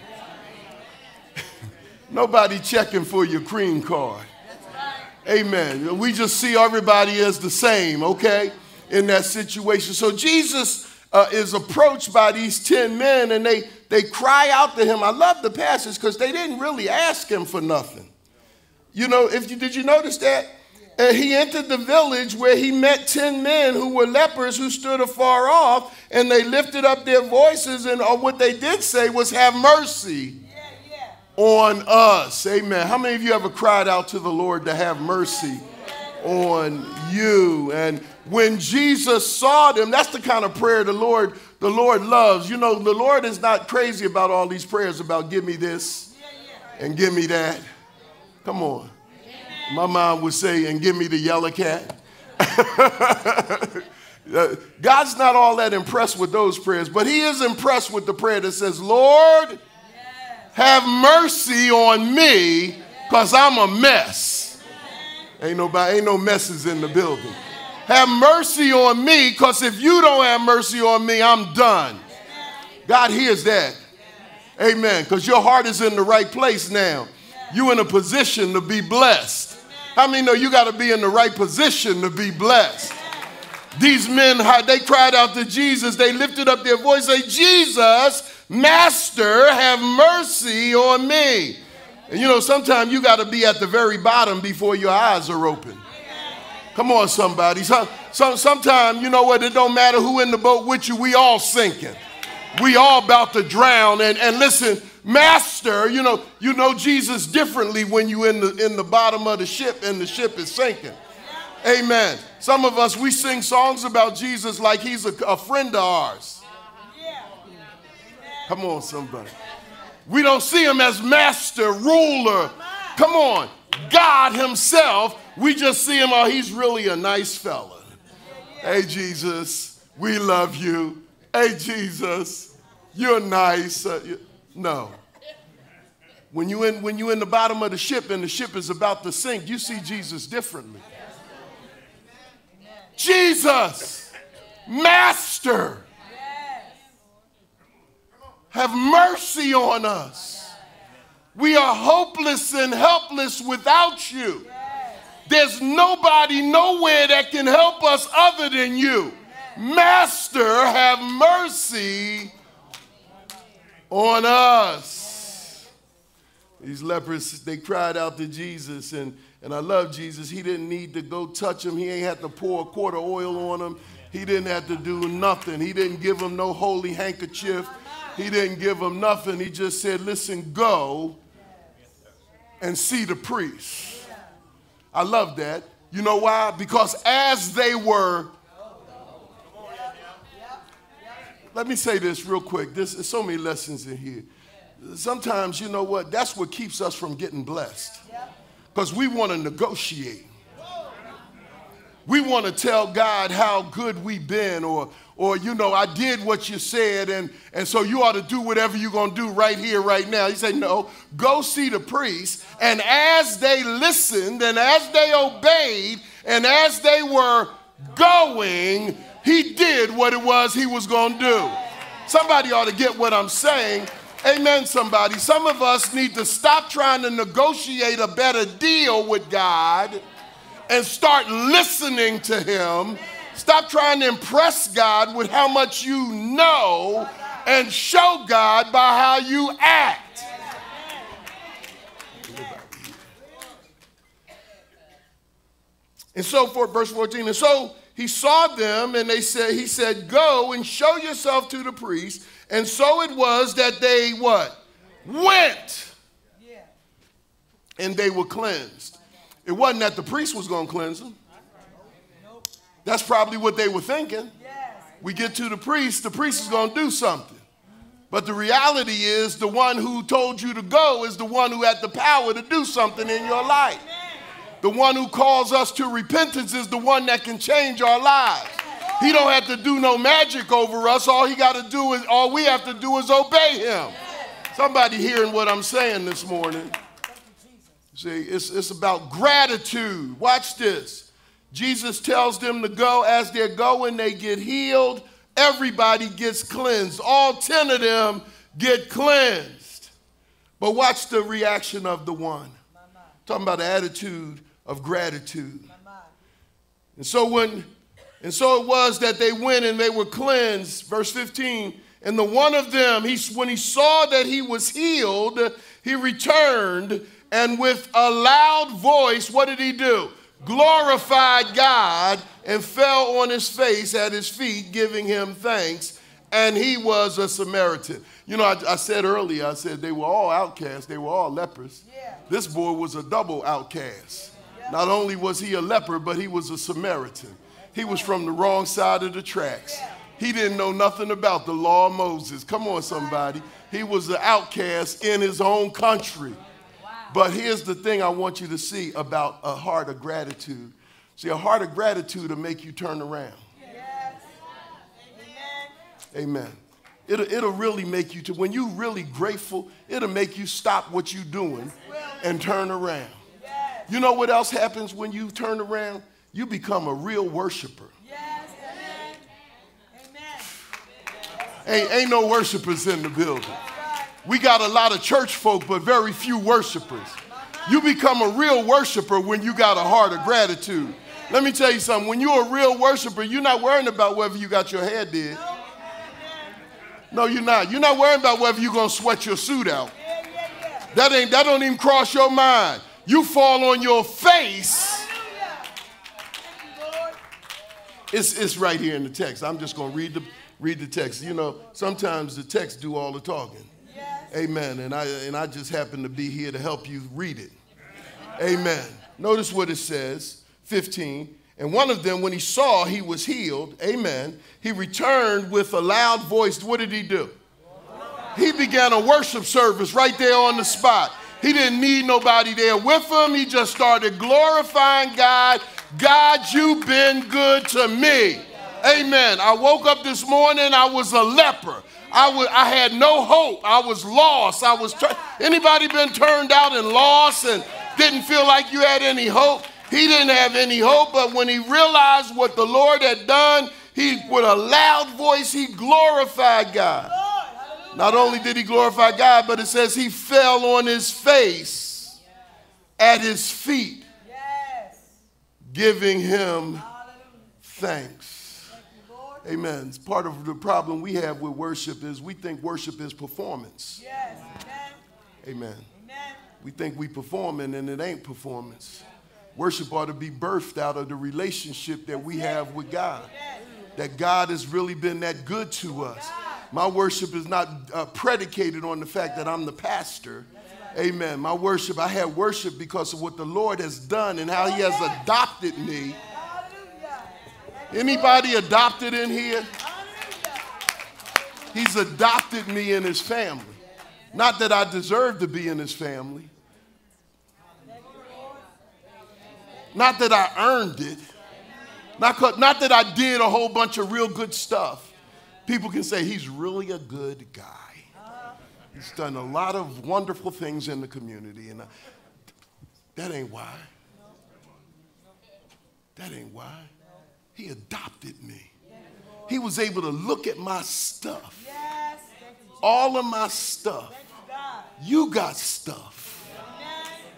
Nobody checking for your green card. Amen. We just see everybody as the same, okay, in that situation. So Jesus uh, is approached by these 10 men and they, they cry out to him. I love the passage because they didn't really ask him for nothing. You know, if you did you notice that? And he entered the village where he met 10 men who were lepers who stood afar off, and they lifted up their voices, and uh, what they did say was, Have mercy on us. Amen. How many of you ever cried out to the Lord to have mercy on you? And when Jesus saw them, that's the kind of prayer the Lord, the Lord loves. You know, the Lord is not crazy about all these prayers about give me this and give me that. Come on. My mom would say, and give me the yellow cat. Uh, God's not all that impressed with those prayers, but He is impressed with the prayer that says, Lord, have mercy on me because I'm a mess. Ain't nobody, ain't no messes in the building. Have mercy on me because if you don't have mercy on me, I'm done. God hears that. Amen. Because your heart is in the right place now. You're in a position to be blessed. How many know you got to be in the right position to be blessed? These men, they cried out to Jesus, they lifted up their voice, say, Jesus, Master, have mercy on me. And you know, sometimes you got to be at the very bottom before your eyes are open. Come on, somebody. Some, some, sometimes, you know what, it don't matter who in the boat with you, we all sinking. We all about to drown. And, and listen, Master, you know, you know Jesus differently when you in the in the bottom of the ship and the ship is sinking. Amen. Some of us we sing songs about Jesus like he's a, a friend of ours. Come on, somebody. We don't see him as master, ruler. Come on. God himself, we just see him, oh, he's really a nice fella. Hey, Jesus, we love you. Hey, Jesus, you're nice. Uh, No. When you in when you in the bottom of the ship and the ship is about to sink, you see Jesus differently. Jesus, Master, have mercy on us. We are hopeless and helpless without you. There's nobody nowhere that can help us other than you. Master, have mercy on us. These lepers, they cried out to Jesus, and, and I love Jesus. He didn't need to go touch them, he ain't had to pour a quart of oil on them. He didn't have to do nothing. He didn't give them no holy handkerchief. He didn't give them nothing. He just said, Listen, go and see the priest. I love that. You know why? Because as they were let me say this real quick. This is so many lessons in here. Sometimes, you know what? That's what keeps us from getting blessed. Because we want to negotiate. We want to tell God how good we've been, or, or you know, I did what you said, and, and so you ought to do whatever you're going to do right here, right now. He said, No, go see the priest. And as they listened, and as they obeyed, and as they were going, he did what it was he was going to do. Somebody ought to get what I'm saying. Amen, somebody. Some of us need to stop trying to negotiate a better deal with God and start listening to Him. Stop trying to impress God with how much you know and show God by how you act. And so forth, verse 14. And so he saw them, and they said, He said, Go and show yourself to the priest. And so it was that they what? Went. And they were cleansed. It wasn't that the priest was going to cleanse them. That's probably what they were thinking. We get to the priest, the priest is going to do something. But the reality is, the one who told you to go is the one who had the power to do something in your life. The one who calls us to repentance is the one that can change our lives. He don't have to do no magic over us. All he got to do is all we have to do is obey him. Somebody hearing what I'm saying this morning. See, it's, it's about gratitude. Watch this. Jesus tells them to go. As they're going, they get healed. Everybody gets cleansed. All 10 of them get cleansed. But watch the reaction of the one. Talking about attitude of gratitude. And so when and so it was that they went and they were cleansed. Verse 15. And the one of them, he, when he saw that he was healed, he returned and with a loud voice, what did he do? Glorified God and fell on his face at his feet, giving him thanks. And he was a Samaritan. You know, I, I said earlier, I said they were all outcasts, they were all lepers. This boy was a double outcast. Not only was he a leper, but he was a Samaritan. He was from the wrong side of the tracks. He didn't know nothing about the law of Moses. Come on, somebody. He was an outcast in his own country. But here's the thing I want you to see about a heart of gratitude. See, a heart of gratitude will make you turn around. Amen. Amen. It'll, it'll really make you to when you're really grateful, it'll make you stop what you're doing and turn around. You know what else happens when you turn around? You become a real worshiper. Ain't, ain't no worshipers in the building. We got a lot of church folk, but very few worshipers. You become a real worshiper when you got a heart of gratitude. Let me tell you something. When you're a real worshiper, you're not worrying about whether you got your hair did. No, you're not. You're not worrying about whether you're gonna sweat your suit out. That ain't that don't even cross your mind. You fall on your face. It's, it's right here in the text. I'm just gonna read the read the text. You know, sometimes the text do all the talking. Amen. And I and I just happen to be here to help you read it. Amen. Notice what it says, 15. And one of them, when he saw he was healed, amen, he returned with a loud voice. What did he do? He began a worship service right there on the spot. He didn't need nobody there with him. He just started glorifying God. God, you've been good to me. Amen. I woke up this morning, I was a leper. I, was, I had no hope. I was lost. I was tur- anybody been turned out and lost and didn't feel like you had any hope? He didn't have any hope, but when he realized what the Lord had done, he with a loud voice he glorified God. Not only did he glorify God, but it says he fell on his face at his feet, giving him thanks. Amen. Part of the problem we have with worship is we think worship is performance. Amen. We think we performing and it ain't performance. Worship ought to be birthed out of the relationship that we have with God. That God has really been that good to us. My worship is not uh, predicated on the fact that I'm the pastor. Amen. My worship, I have worship because of what the Lord has done and how he has adopted me. Anybody adopted in here? He's adopted me in his family. Not that I deserve to be in his family. Not that I earned it. Not, not that I did a whole bunch of real good stuff. People can say he's really a good guy. He's done a lot of wonderful things in the community, and I, that ain't why. That ain't why. He adopted me. He was able to look at my stuff, all of my stuff. You got stuff.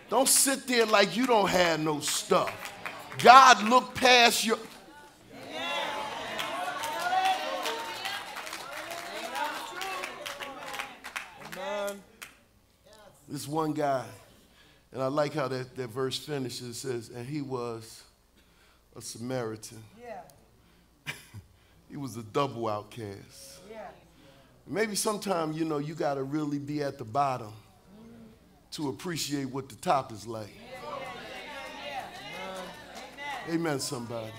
Don't sit there like you don't have no stuff. God looked past your. This one guy, and I like how that, that verse finishes. It says, and he was a Samaritan. Yeah. He was a double outcast. Yeah. Maybe sometime, you know, you got to really be at the bottom to appreciate what the top is like. Yeah. Amen, somebody.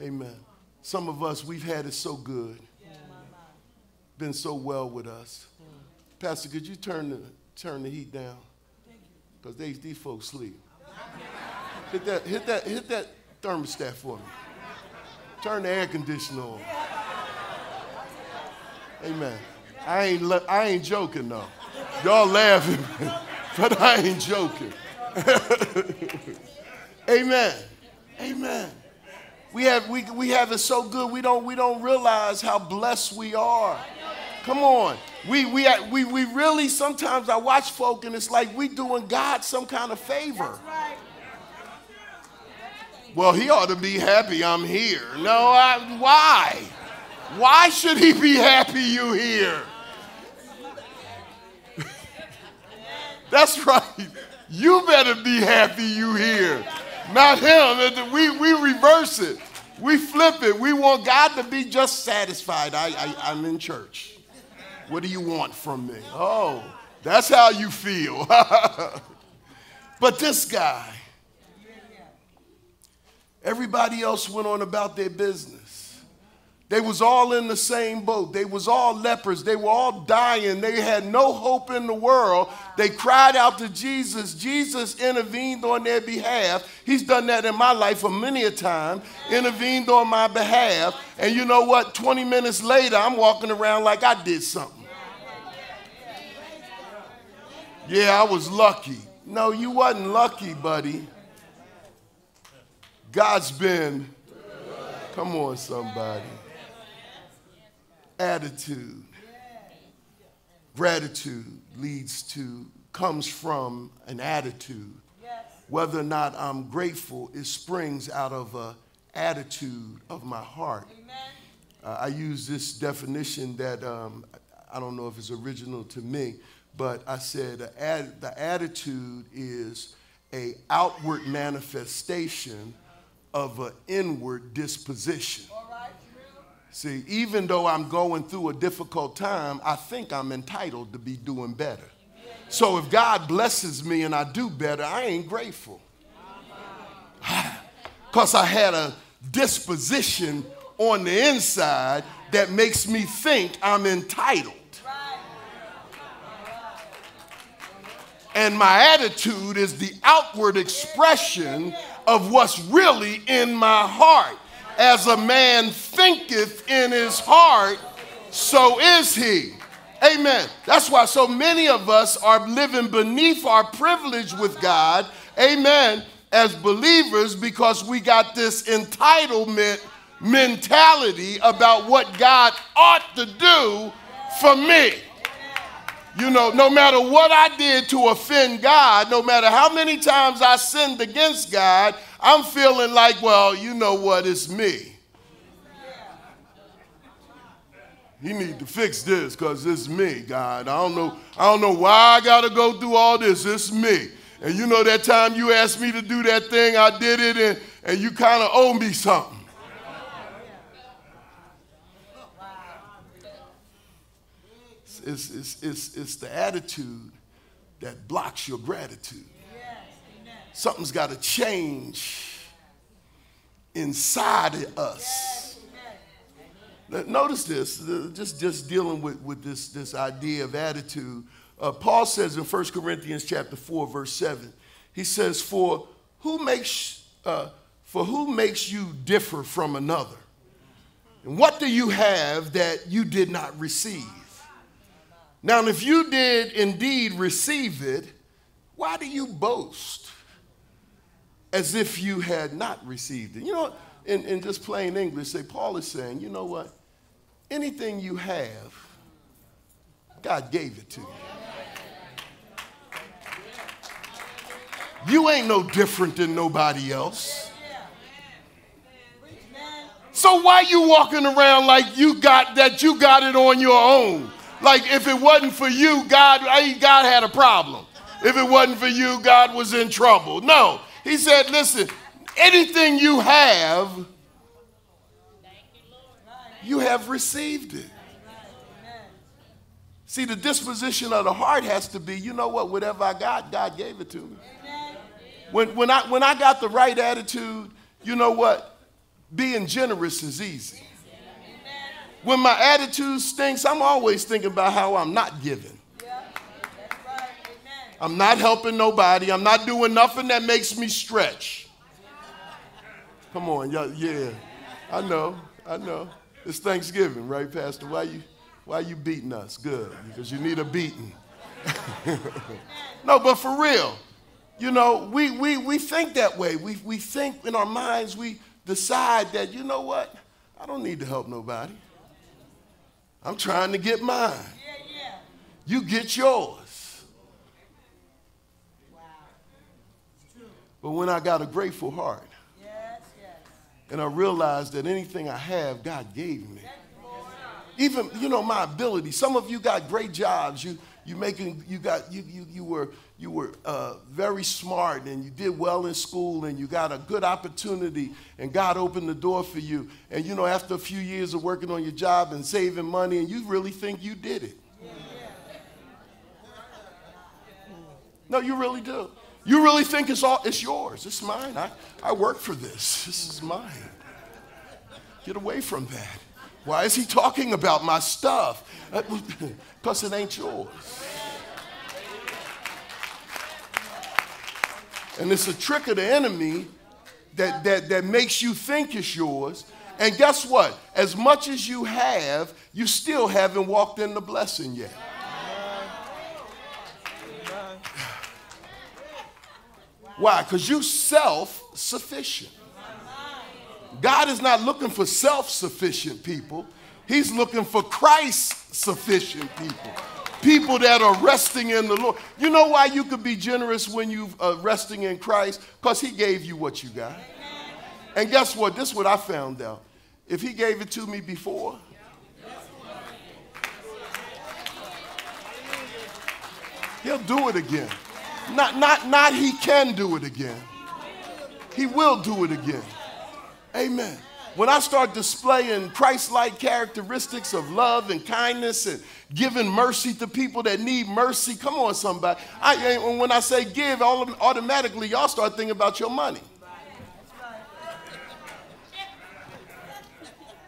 Amen. Some of us, we've had it so good, been so well with us. Mm. Pastor, could you turn the, turn the heat down? Because they, these folks sleep. Hit that, hit, that, hit that thermostat for me. Turn the air conditioner on. Amen. I ain't, I ain't joking though. Y'all laughing, but I ain't joking. Amen. Amen. We have, we, we have it so good, we don't, we don't realize how blessed we are. Come on. We, we, uh, we, we really, sometimes I watch folk and it's like we doing God some kind of favor. Right. Well, he ought to be happy I'm here. No, I, why? Why should he be happy you here? That's right. You better be happy you here. Not him. We, we reverse it. We flip it. We want God to be just satisfied. I, I, I'm in church. What do you want from me? Oh, that's how you feel. but this guy, everybody else went on about their business. They was all in the same boat. They was all lepers. They were all dying. They had no hope in the world. They cried out to Jesus. Jesus intervened on their behalf. He's done that in my life for many a time. Intervened on my behalf. And you know what? 20 minutes later, I'm walking around like I did something. Yeah, I was lucky. No, you wasn't lucky, buddy. God's been, come on, somebody. Attitude, gratitude leads to, comes from an attitude. Whether or not I'm grateful, it springs out of a attitude of my heart. Uh, I use this definition that um, I don't know if it's original to me, but I said the attitude is a outward manifestation of an inward disposition. See, even though I'm going through a difficult time, I think I'm entitled to be doing better. So if God blesses me and I do better, I ain't grateful. Because I had a disposition on the inside that makes me think I'm entitled. And my attitude is the outward expression of what's really in my heart. As a man thinketh in his heart, so is he. Amen. That's why so many of us are living beneath our privilege with God. Amen. As believers, because we got this entitlement mentality about what God ought to do for me. You know, no matter what I did to offend God, no matter how many times I sinned against God, I'm feeling like, well, you know what, it's me. You need to fix this because it's me, God. I don't know, I don't know why I gotta go through all this. It's me. And you know that time you asked me to do that thing, I did it, and, and you kind of owe me something. It's, it's, it's, it's the attitude that blocks your gratitude. Something's got to change inside of us. Now, Notice this, just, just dealing with, with this, this idea of attitude. Uh, Paul says in 1 Corinthians chapter 4, verse 7, he says, For who makes uh, for who makes you differ from another? And what do you have that you did not receive? Now, if you did indeed receive it, why do you boast as if you had not received it? You know, in, in just plain English, say Paul is saying, you know what? Anything you have, God gave it to you. You ain't no different than nobody else. So why you walking around like you got that you got it on your own? Like if it wasn't for you, God, God had a problem. If it wasn't for you, God was in trouble. No. He said, listen, anything you have, you have received it. See, the disposition of the heart has to be, you know what, whatever I got, God gave it to me. When, when, I, when I got the right attitude, you know what? Being generous is easy. When my attitude stinks, I'm always thinking about how I'm not giving. I'm not helping nobody. I'm not doing nothing that makes me stretch. Come on, y'all, yeah. I know, I know. It's Thanksgiving, right, Pastor? Why you why you beating us? Good, because you need a beating. no, but for real, you know, we, we, we think that way. We, we think in our minds, we decide that, you know what? I don't need to help nobody. I'm trying to get mine. You get yours. But when I got a grateful heart, and I realized that anything I have, God gave me. Even, you know, my ability. Some of you got great jobs. You, you making, you got, you, you, you were, you were uh, very smart and you did well in school and you got a good opportunity and God opened the door for you. And, you know, after a few years of working on your job and saving money and you really think you did it. No, you really do. You really think it's all it's yours. It's mine. I, I work for this. This is mine. Get away from that. Why is he talking about my stuff? Uh, because it ain't yours. And it's a trick of the enemy that, that, that makes you think it's yours. And guess what? As much as you have, you still haven't walked in the blessing yet. Why? Because you self sufficient. God is not looking for self sufficient people, He's looking for Christ sufficient people. People that are resting in the Lord. You know why you could be generous when you're uh, resting in Christ? Because He gave you what you got. And guess what? This is what I found out. If He gave it to me before, He'll do it again. Not, not, not he can do it again. He will do it again. Amen. When I start displaying Christ like characteristics of love and kindness and giving mercy to people that need mercy, come on, somebody. I, when I say give, all, automatically y'all start thinking about your money.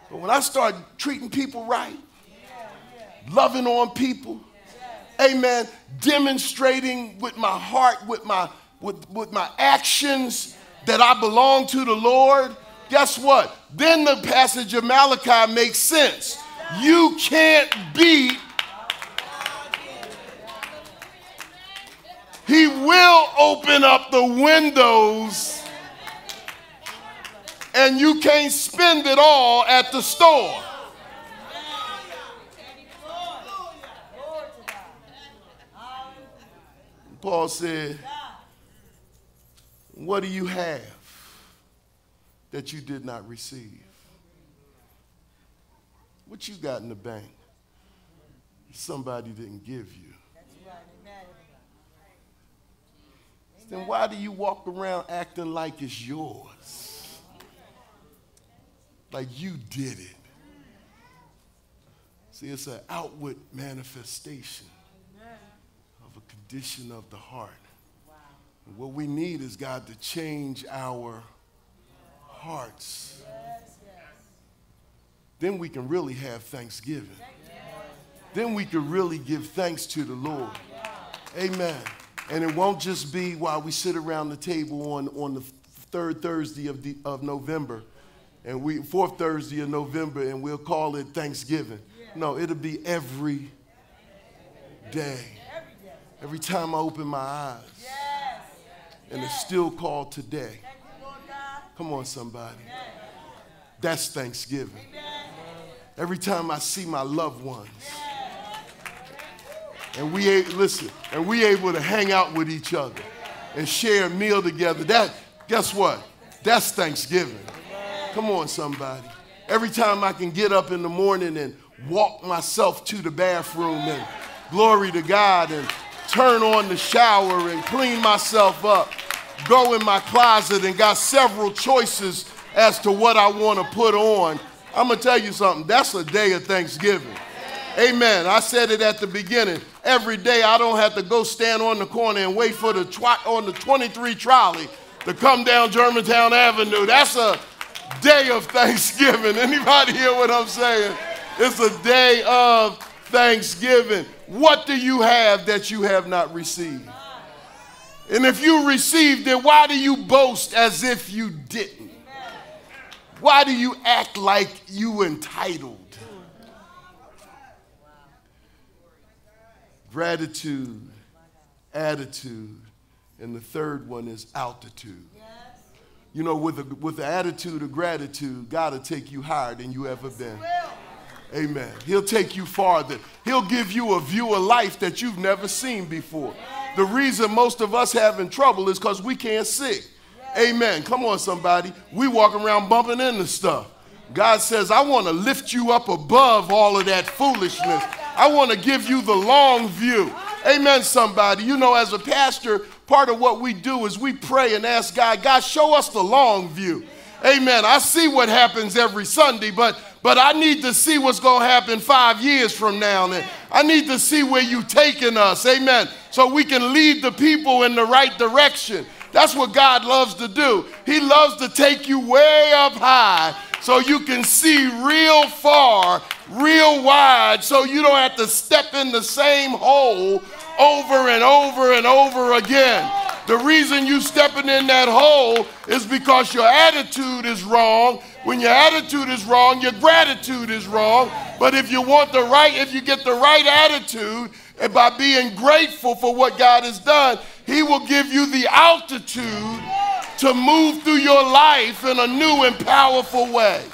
But when I start treating people right, loving on people, amen, demonstrating with my heart, with my, with, with my actions that I belong to the Lord, guess what? Then the passage of Malachi makes sense. You can't beat. He will open up the windows and you can't spend it all at the store. Paul said, What do you have that you did not receive? What you got in the bank? Somebody didn't give you. Then why do you walk around acting like it's yours? Like you did it. See, it's an outward manifestation of a condition of the heart. And what we need is God to change our hearts. Then we can really have thanksgiving. Then we can really give thanks to the Lord. Amen. And it won't just be while we sit around the table on, on the third Thursday of, the, of November and we fourth Thursday of November and we'll call it Thanksgiving. No, it'll be every day. Every time I open my eyes. And it's still called today. Come on, somebody. That's Thanksgiving. Every time I see my loved ones. And we listen, and we able to hang out with each other and share a meal together. That guess what? That's Thanksgiving. Come on, somebody. Every time I can get up in the morning and walk myself to the bathroom and glory to God and turn on the shower and clean myself up, go in my closet and got several choices as to what I want to put on. I'm going to tell you something. That's a day of Thanksgiving. Amen. I said it at the beginning. Every day I don't have to go stand on the corner and wait for the on the 23 trolley to come down Germantown Avenue. That's a day of Thanksgiving. Anybody hear what I'm saying? It's a day of Thanksgiving. What do you have that you have not received? And if you received it, why do you boast as if you didn't? Why do you act like you entitled? Gratitude, attitude, and the third one is altitude. You know, with, a, with the attitude of gratitude, God will take you higher than you ever been. Amen. He'll take you farther. He'll give you a view of life that you've never seen before. The reason most of us having trouble is because we can't see. Amen. Come on, somebody. We walk around bumping into stuff. God says, I want to lift you up above all of that foolishness. I want to give you the long view. Amen, somebody. You know, as a pastor, part of what we do is we pray and ask God, God, show us the long view. Amen. I see what happens every Sunday, but but I need to see what's going to happen five years from now. And I need to see where you're taking us. Amen. So we can lead the people in the right direction. That's what God loves to do. He loves to take you way up high so you can see real far, real wide, so you don't have to step in the same hole over and over and over again. The reason you stepping in that hole is because your attitude is wrong. When your attitude is wrong, your gratitude is wrong. But if you want the right, if you get the right attitude, and by being grateful for what God has done, He will give you the altitude to move through your life in a new and powerful way.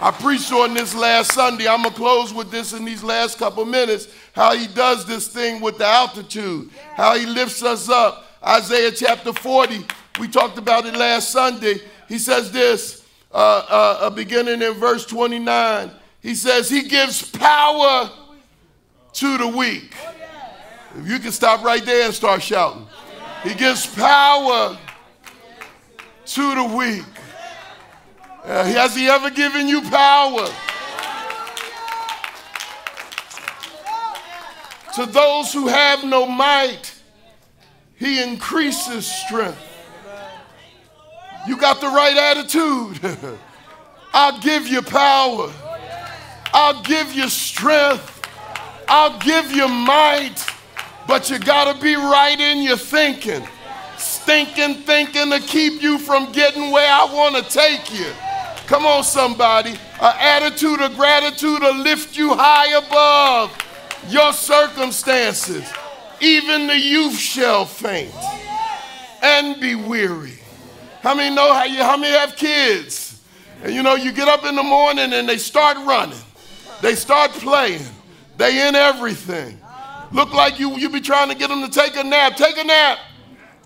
I preached on this last Sunday. I'm going to close with this in these last couple minutes how he does this thing with the altitude, how he lifts us up. Isaiah chapter 40, we talked about it last Sunday. He says this, uh, uh, uh, beginning in verse 29. He says, He gives power to the weak. If you can stop right there and start shouting, He gives power to the weak. Uh, has he ever given you power? To those who have no might, he increases strength. You got the right attitude. I'll give you power. I'll give you strength. I'll give you might. But you got to be right in your thinking. Stinking thinking to keep you from getting where I want to take you. Come on, somebody. An attitude of gratitude will lift you high above your circumstances. Even the youth shall faint and be weary. How many know how you how many have kids? And you know, you get up in the morning and they start running. They start playing. They in everything. Look like you you be trying to get them to take a nap. Take a nap.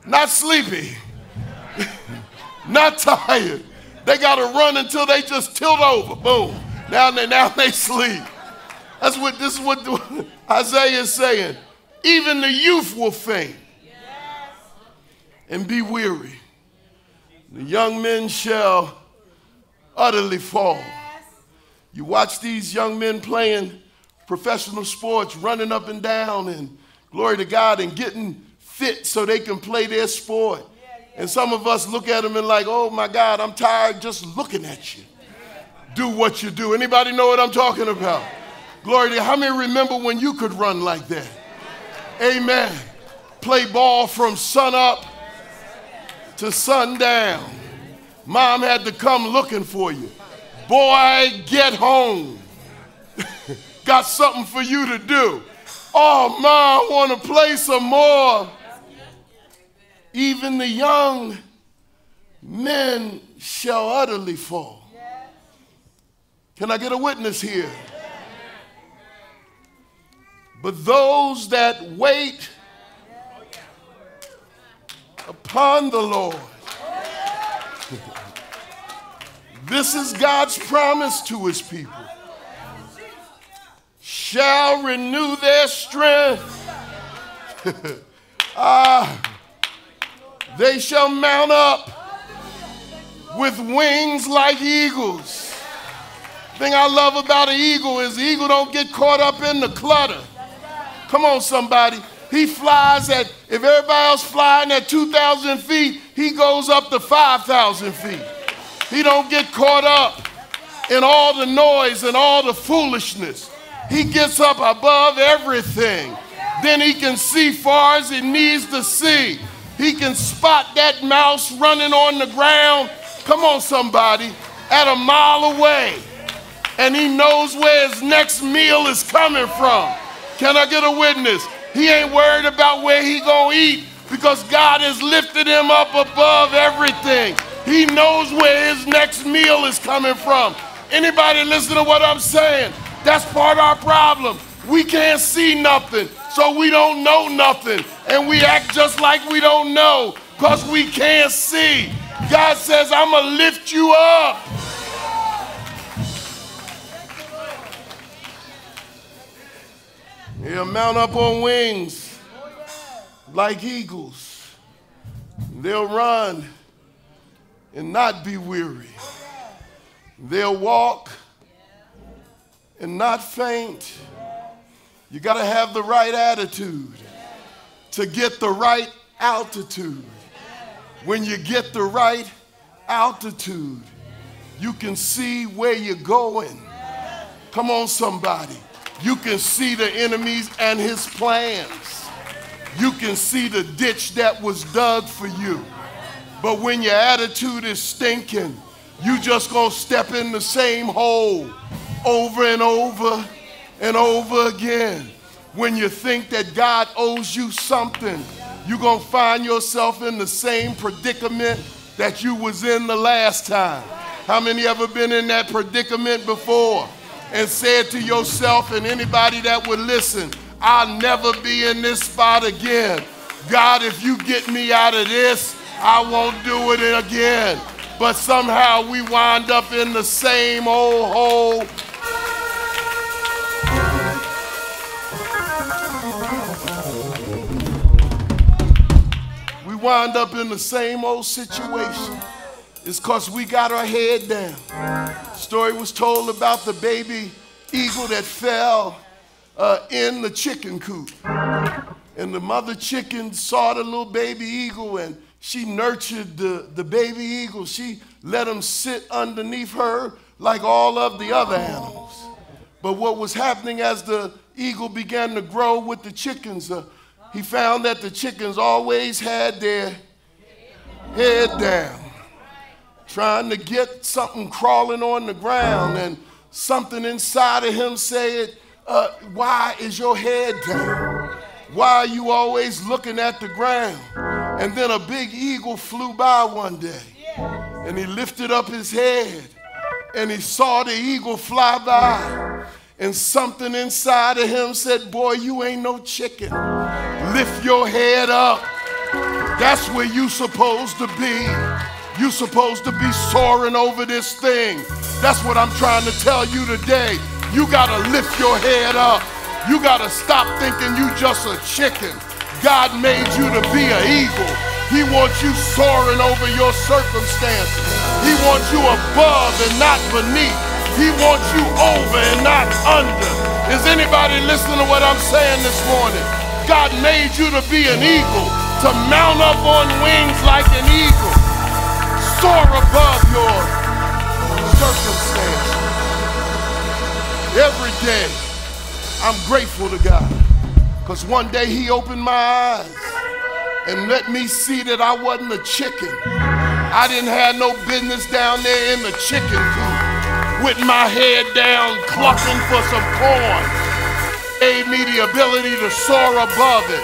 Not sleepy. Not tired. They got to run until they just tilt over. Boom. Now they now they sleep. That's what this is what Isaiah is saying. Even the youth will faint and be weary. The young men shall utterly fall. You watch these young men playing professional sports, running up and down, and glory to God, and getting fit so they can play their sport. And some of us look at them and like, oh my God, I'm tired just looking at you. Do what you do. Anybody know what I'm talking about? Glory to God. How many remember when you could run like that? Amen. Play ball from sun up to sundown. Mom had to come looking for you. Boy, get home. Got something for you to do. Oh, mom, want to play some more. Even the young men shall utterly fall. Can I get a witness here? But those that wait upon the Lord, this is God's promise to his people, shall renew their strength. ah, they shall mount up with wings like eagles. Thing I love about an eagle is the eagle don't get caught up in the clutter. Come on, somebody. He flies at, if everybody else flying at 2,000 feet, he goes up to 5,000 feet. He don't get caught up in all the noise and all the foolishness. He gets up above everything. Then he can see far as he needs to see. He can spot that mouse running on the ground. Come on, somebody, at a mile away. And he knows where his next meal is coming from. Can I get a witness? He ain't worried about where he gonna eat because God has lifted him up above everything. He knows where his next meal is coming from. Anybody listen to what I'm saying? That's part of our problem. We can't see nothing, so we don't know nothing. And we act just like we don't know because we can't see. God says, I'm gonna lift you up. He'll mount up on wings like eagles. They'll run and not be weary. They'll walk and not faint. You got to have the right attitude to get the right altitude. When you get the right altitude, you can see where you're going. Come on, somebody. You can see the enemies and his plans. You can see the ditch that was dug for you. But when your attitude is stinking, you just gonna step in the same hole over and over and over again. When you think that God owes you something, you're gonna find yourself in the same predicament that you was in the last time. How many ever been in that predicament before? and said to yourself and anybody that would listen, I'll never be in this spot again. God, if you get me out of this, I won't do it again. But somehow we wind up in the same old hole. Wind up in the same old situation. It's because we got our head down. Story was told about the baby eagle that fell uh, in the chicken coop. And the mother chicken saw the little baby eagle and she nurtured the, the baby eagle. She let him sit underneath her like all of the other animals. But what was happening as the eagle began to grow with the chickens, uh, he found that the chickens always had their head down trying to get something crawling on the ground, and something inside of him said, uh, Why is your head down? Why are you always looking at the ground? And then a big eagle flew by one day, and he lifted up his head, and he saw the eagle fly by. And something inside of him said, Boy, you ain't no chicken. Lift your head up. That's where you supposed to be. You're supposed to be soaring over this thing. That's what I'm trying to tell you today. You got to lift your head up. You got to stop thinking you just a chicken. God made you to be an eagle. He wants you soaring over your circumstances. He wants you above and not beneath. He wants you over and not under. Is anybody listening to what I'm saying this morning? God made you to be an eagle, to mount up on wings like an eagle soar above your circumstances. Every day, I'm grateful to God Because one day he opened my eyes and let me see that I wasn't a chicken. I didn't have no business down there in the chicken coop with my head down clucking for some corn. Gave me the ability to soar above it.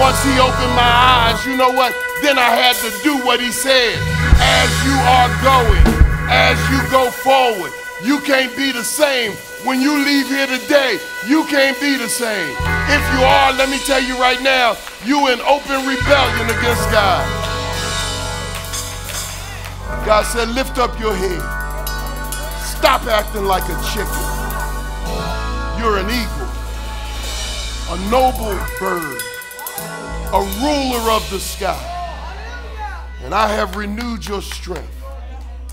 Once he opened my eyes, you know what? Then I had to do what he said. As you are going, as you go forward, you can't be the same. When you leave here today, you can't be the same. If you are, let me tell you right now, you in open rebellion against God. God said, lift up your head. Stop acting like a chicken. You're an eagle, a noble bird, a ruler of the sky. And I have renewed your strength.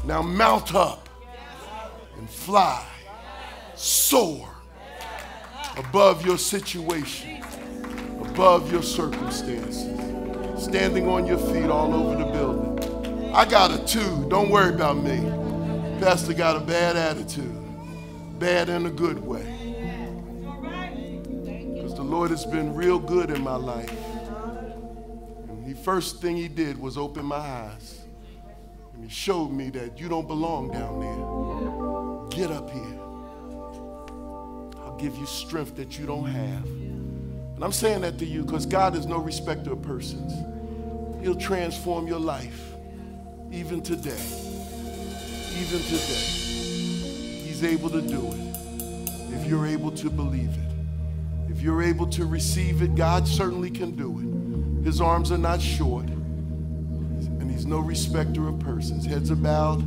Now mount up and fly, soar above your situation, above your circumstances, standing on your feet all over the building. I got a two. Don't worry about me. Pastor got a bad attitude, bad in a good way. Lord has been real good in my life. And the first thing he did was open my eyes. And he showed me that you don't belong down there. Get up here. I'll give you strength that you don't have. And I'm saying that to you because God is no respecter of persons. He'll transform your life even today. Even today. He's able to do it if you're able to believe it. If you're able to receive it, God certainly can do it. His arms are not short, and He's no respecter of persons. Heads are bowed,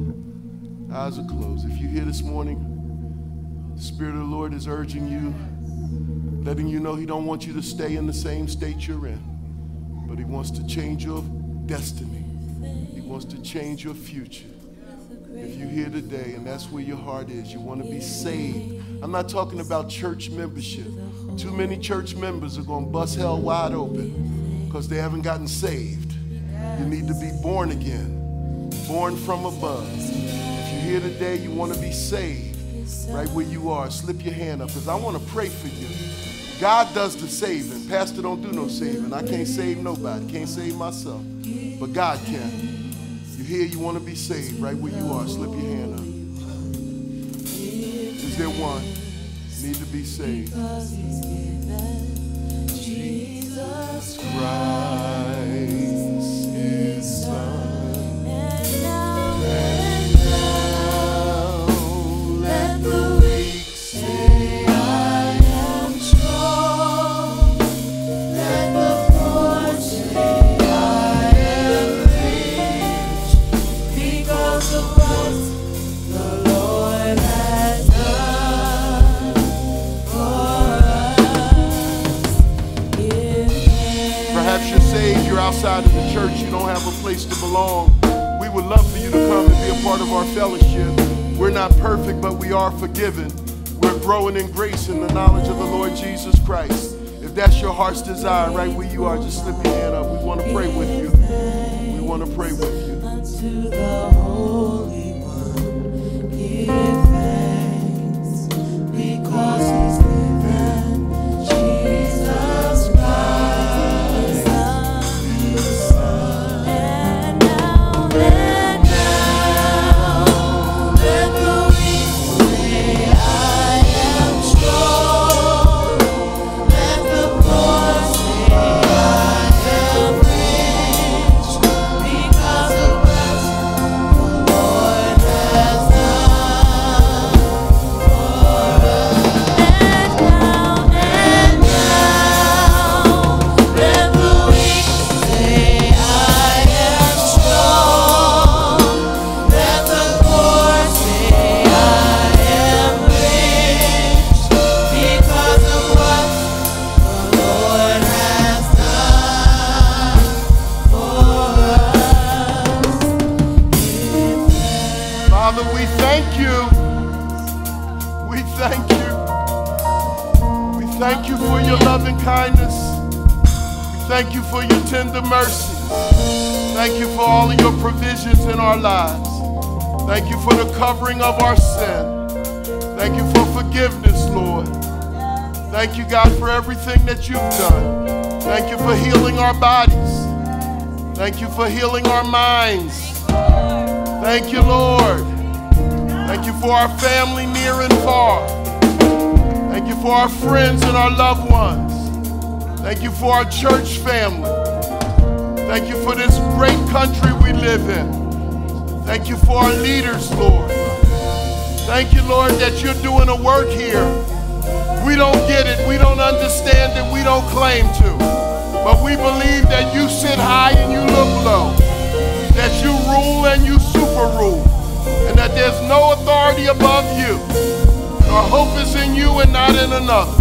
eyes are closed. If you're here this morning, the Spirit of the Lord is urging you, letting you know He don't want you to stay in the same state you're in, but He wants to change your destiny. He wants to change your future. If you're here today and that's where your heart is, you want to be saved. I'm not talking about church membership. Too many church members are going to bust hell wide open because they haven't gotten saved. You need to be born again, born from above. If you're here today, you want to be saved right where you are. Slip your hand up because I want to pray for you. God does the saving. Pastor don't do no saving. I can't save nobody. Can't save myself. But God can. You here, you want to be saved right where you are. Slip your hand up. Is there one? Need to be saved. Jesus Christ, outside of the church, you don't have a place to belong. We would love for you to come and be a part of our fellowship. We're not perfect, but we are forgiven. We're growing in grace and the knowledge of the Lord Jesus Christ. If that's your heart's desire, right where you are, just slip your hand up. We want to pray with you. We want to pray with you. Give thanks, because He's God, for everything that you've done. Thank you for healing our bodies. Thank you for healing our minds. Thank you, Lord. Thank you for our family near and far. Thank you for our friends and our loved ones. Thank you for our church family. Thank you for this great country we live in. Thank you for our leaders, Lord. Thank you, Lord, that you're doing a work here. We don't get it, we don't understand it, we don't claim to. But we believe that you sit high and you look low, that you rule and you super rule, and that there's no authority above you. Our hope is in you and not in another.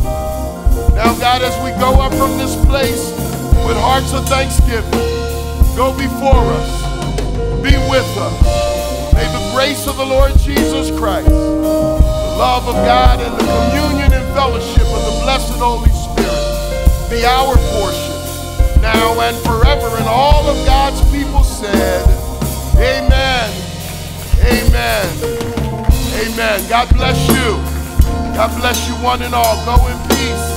Now, God, as we go up from this place with hearts of thanksgiving, go before us, be with us. May the grace of the Lord Jesus Christ, love of God, and the communion and fellowship of the blessed Holy Spirit be our portion now and forever. And all of God's people said, Amen. Amen. Amen. God bless you. God bless you one and all. Go in peace.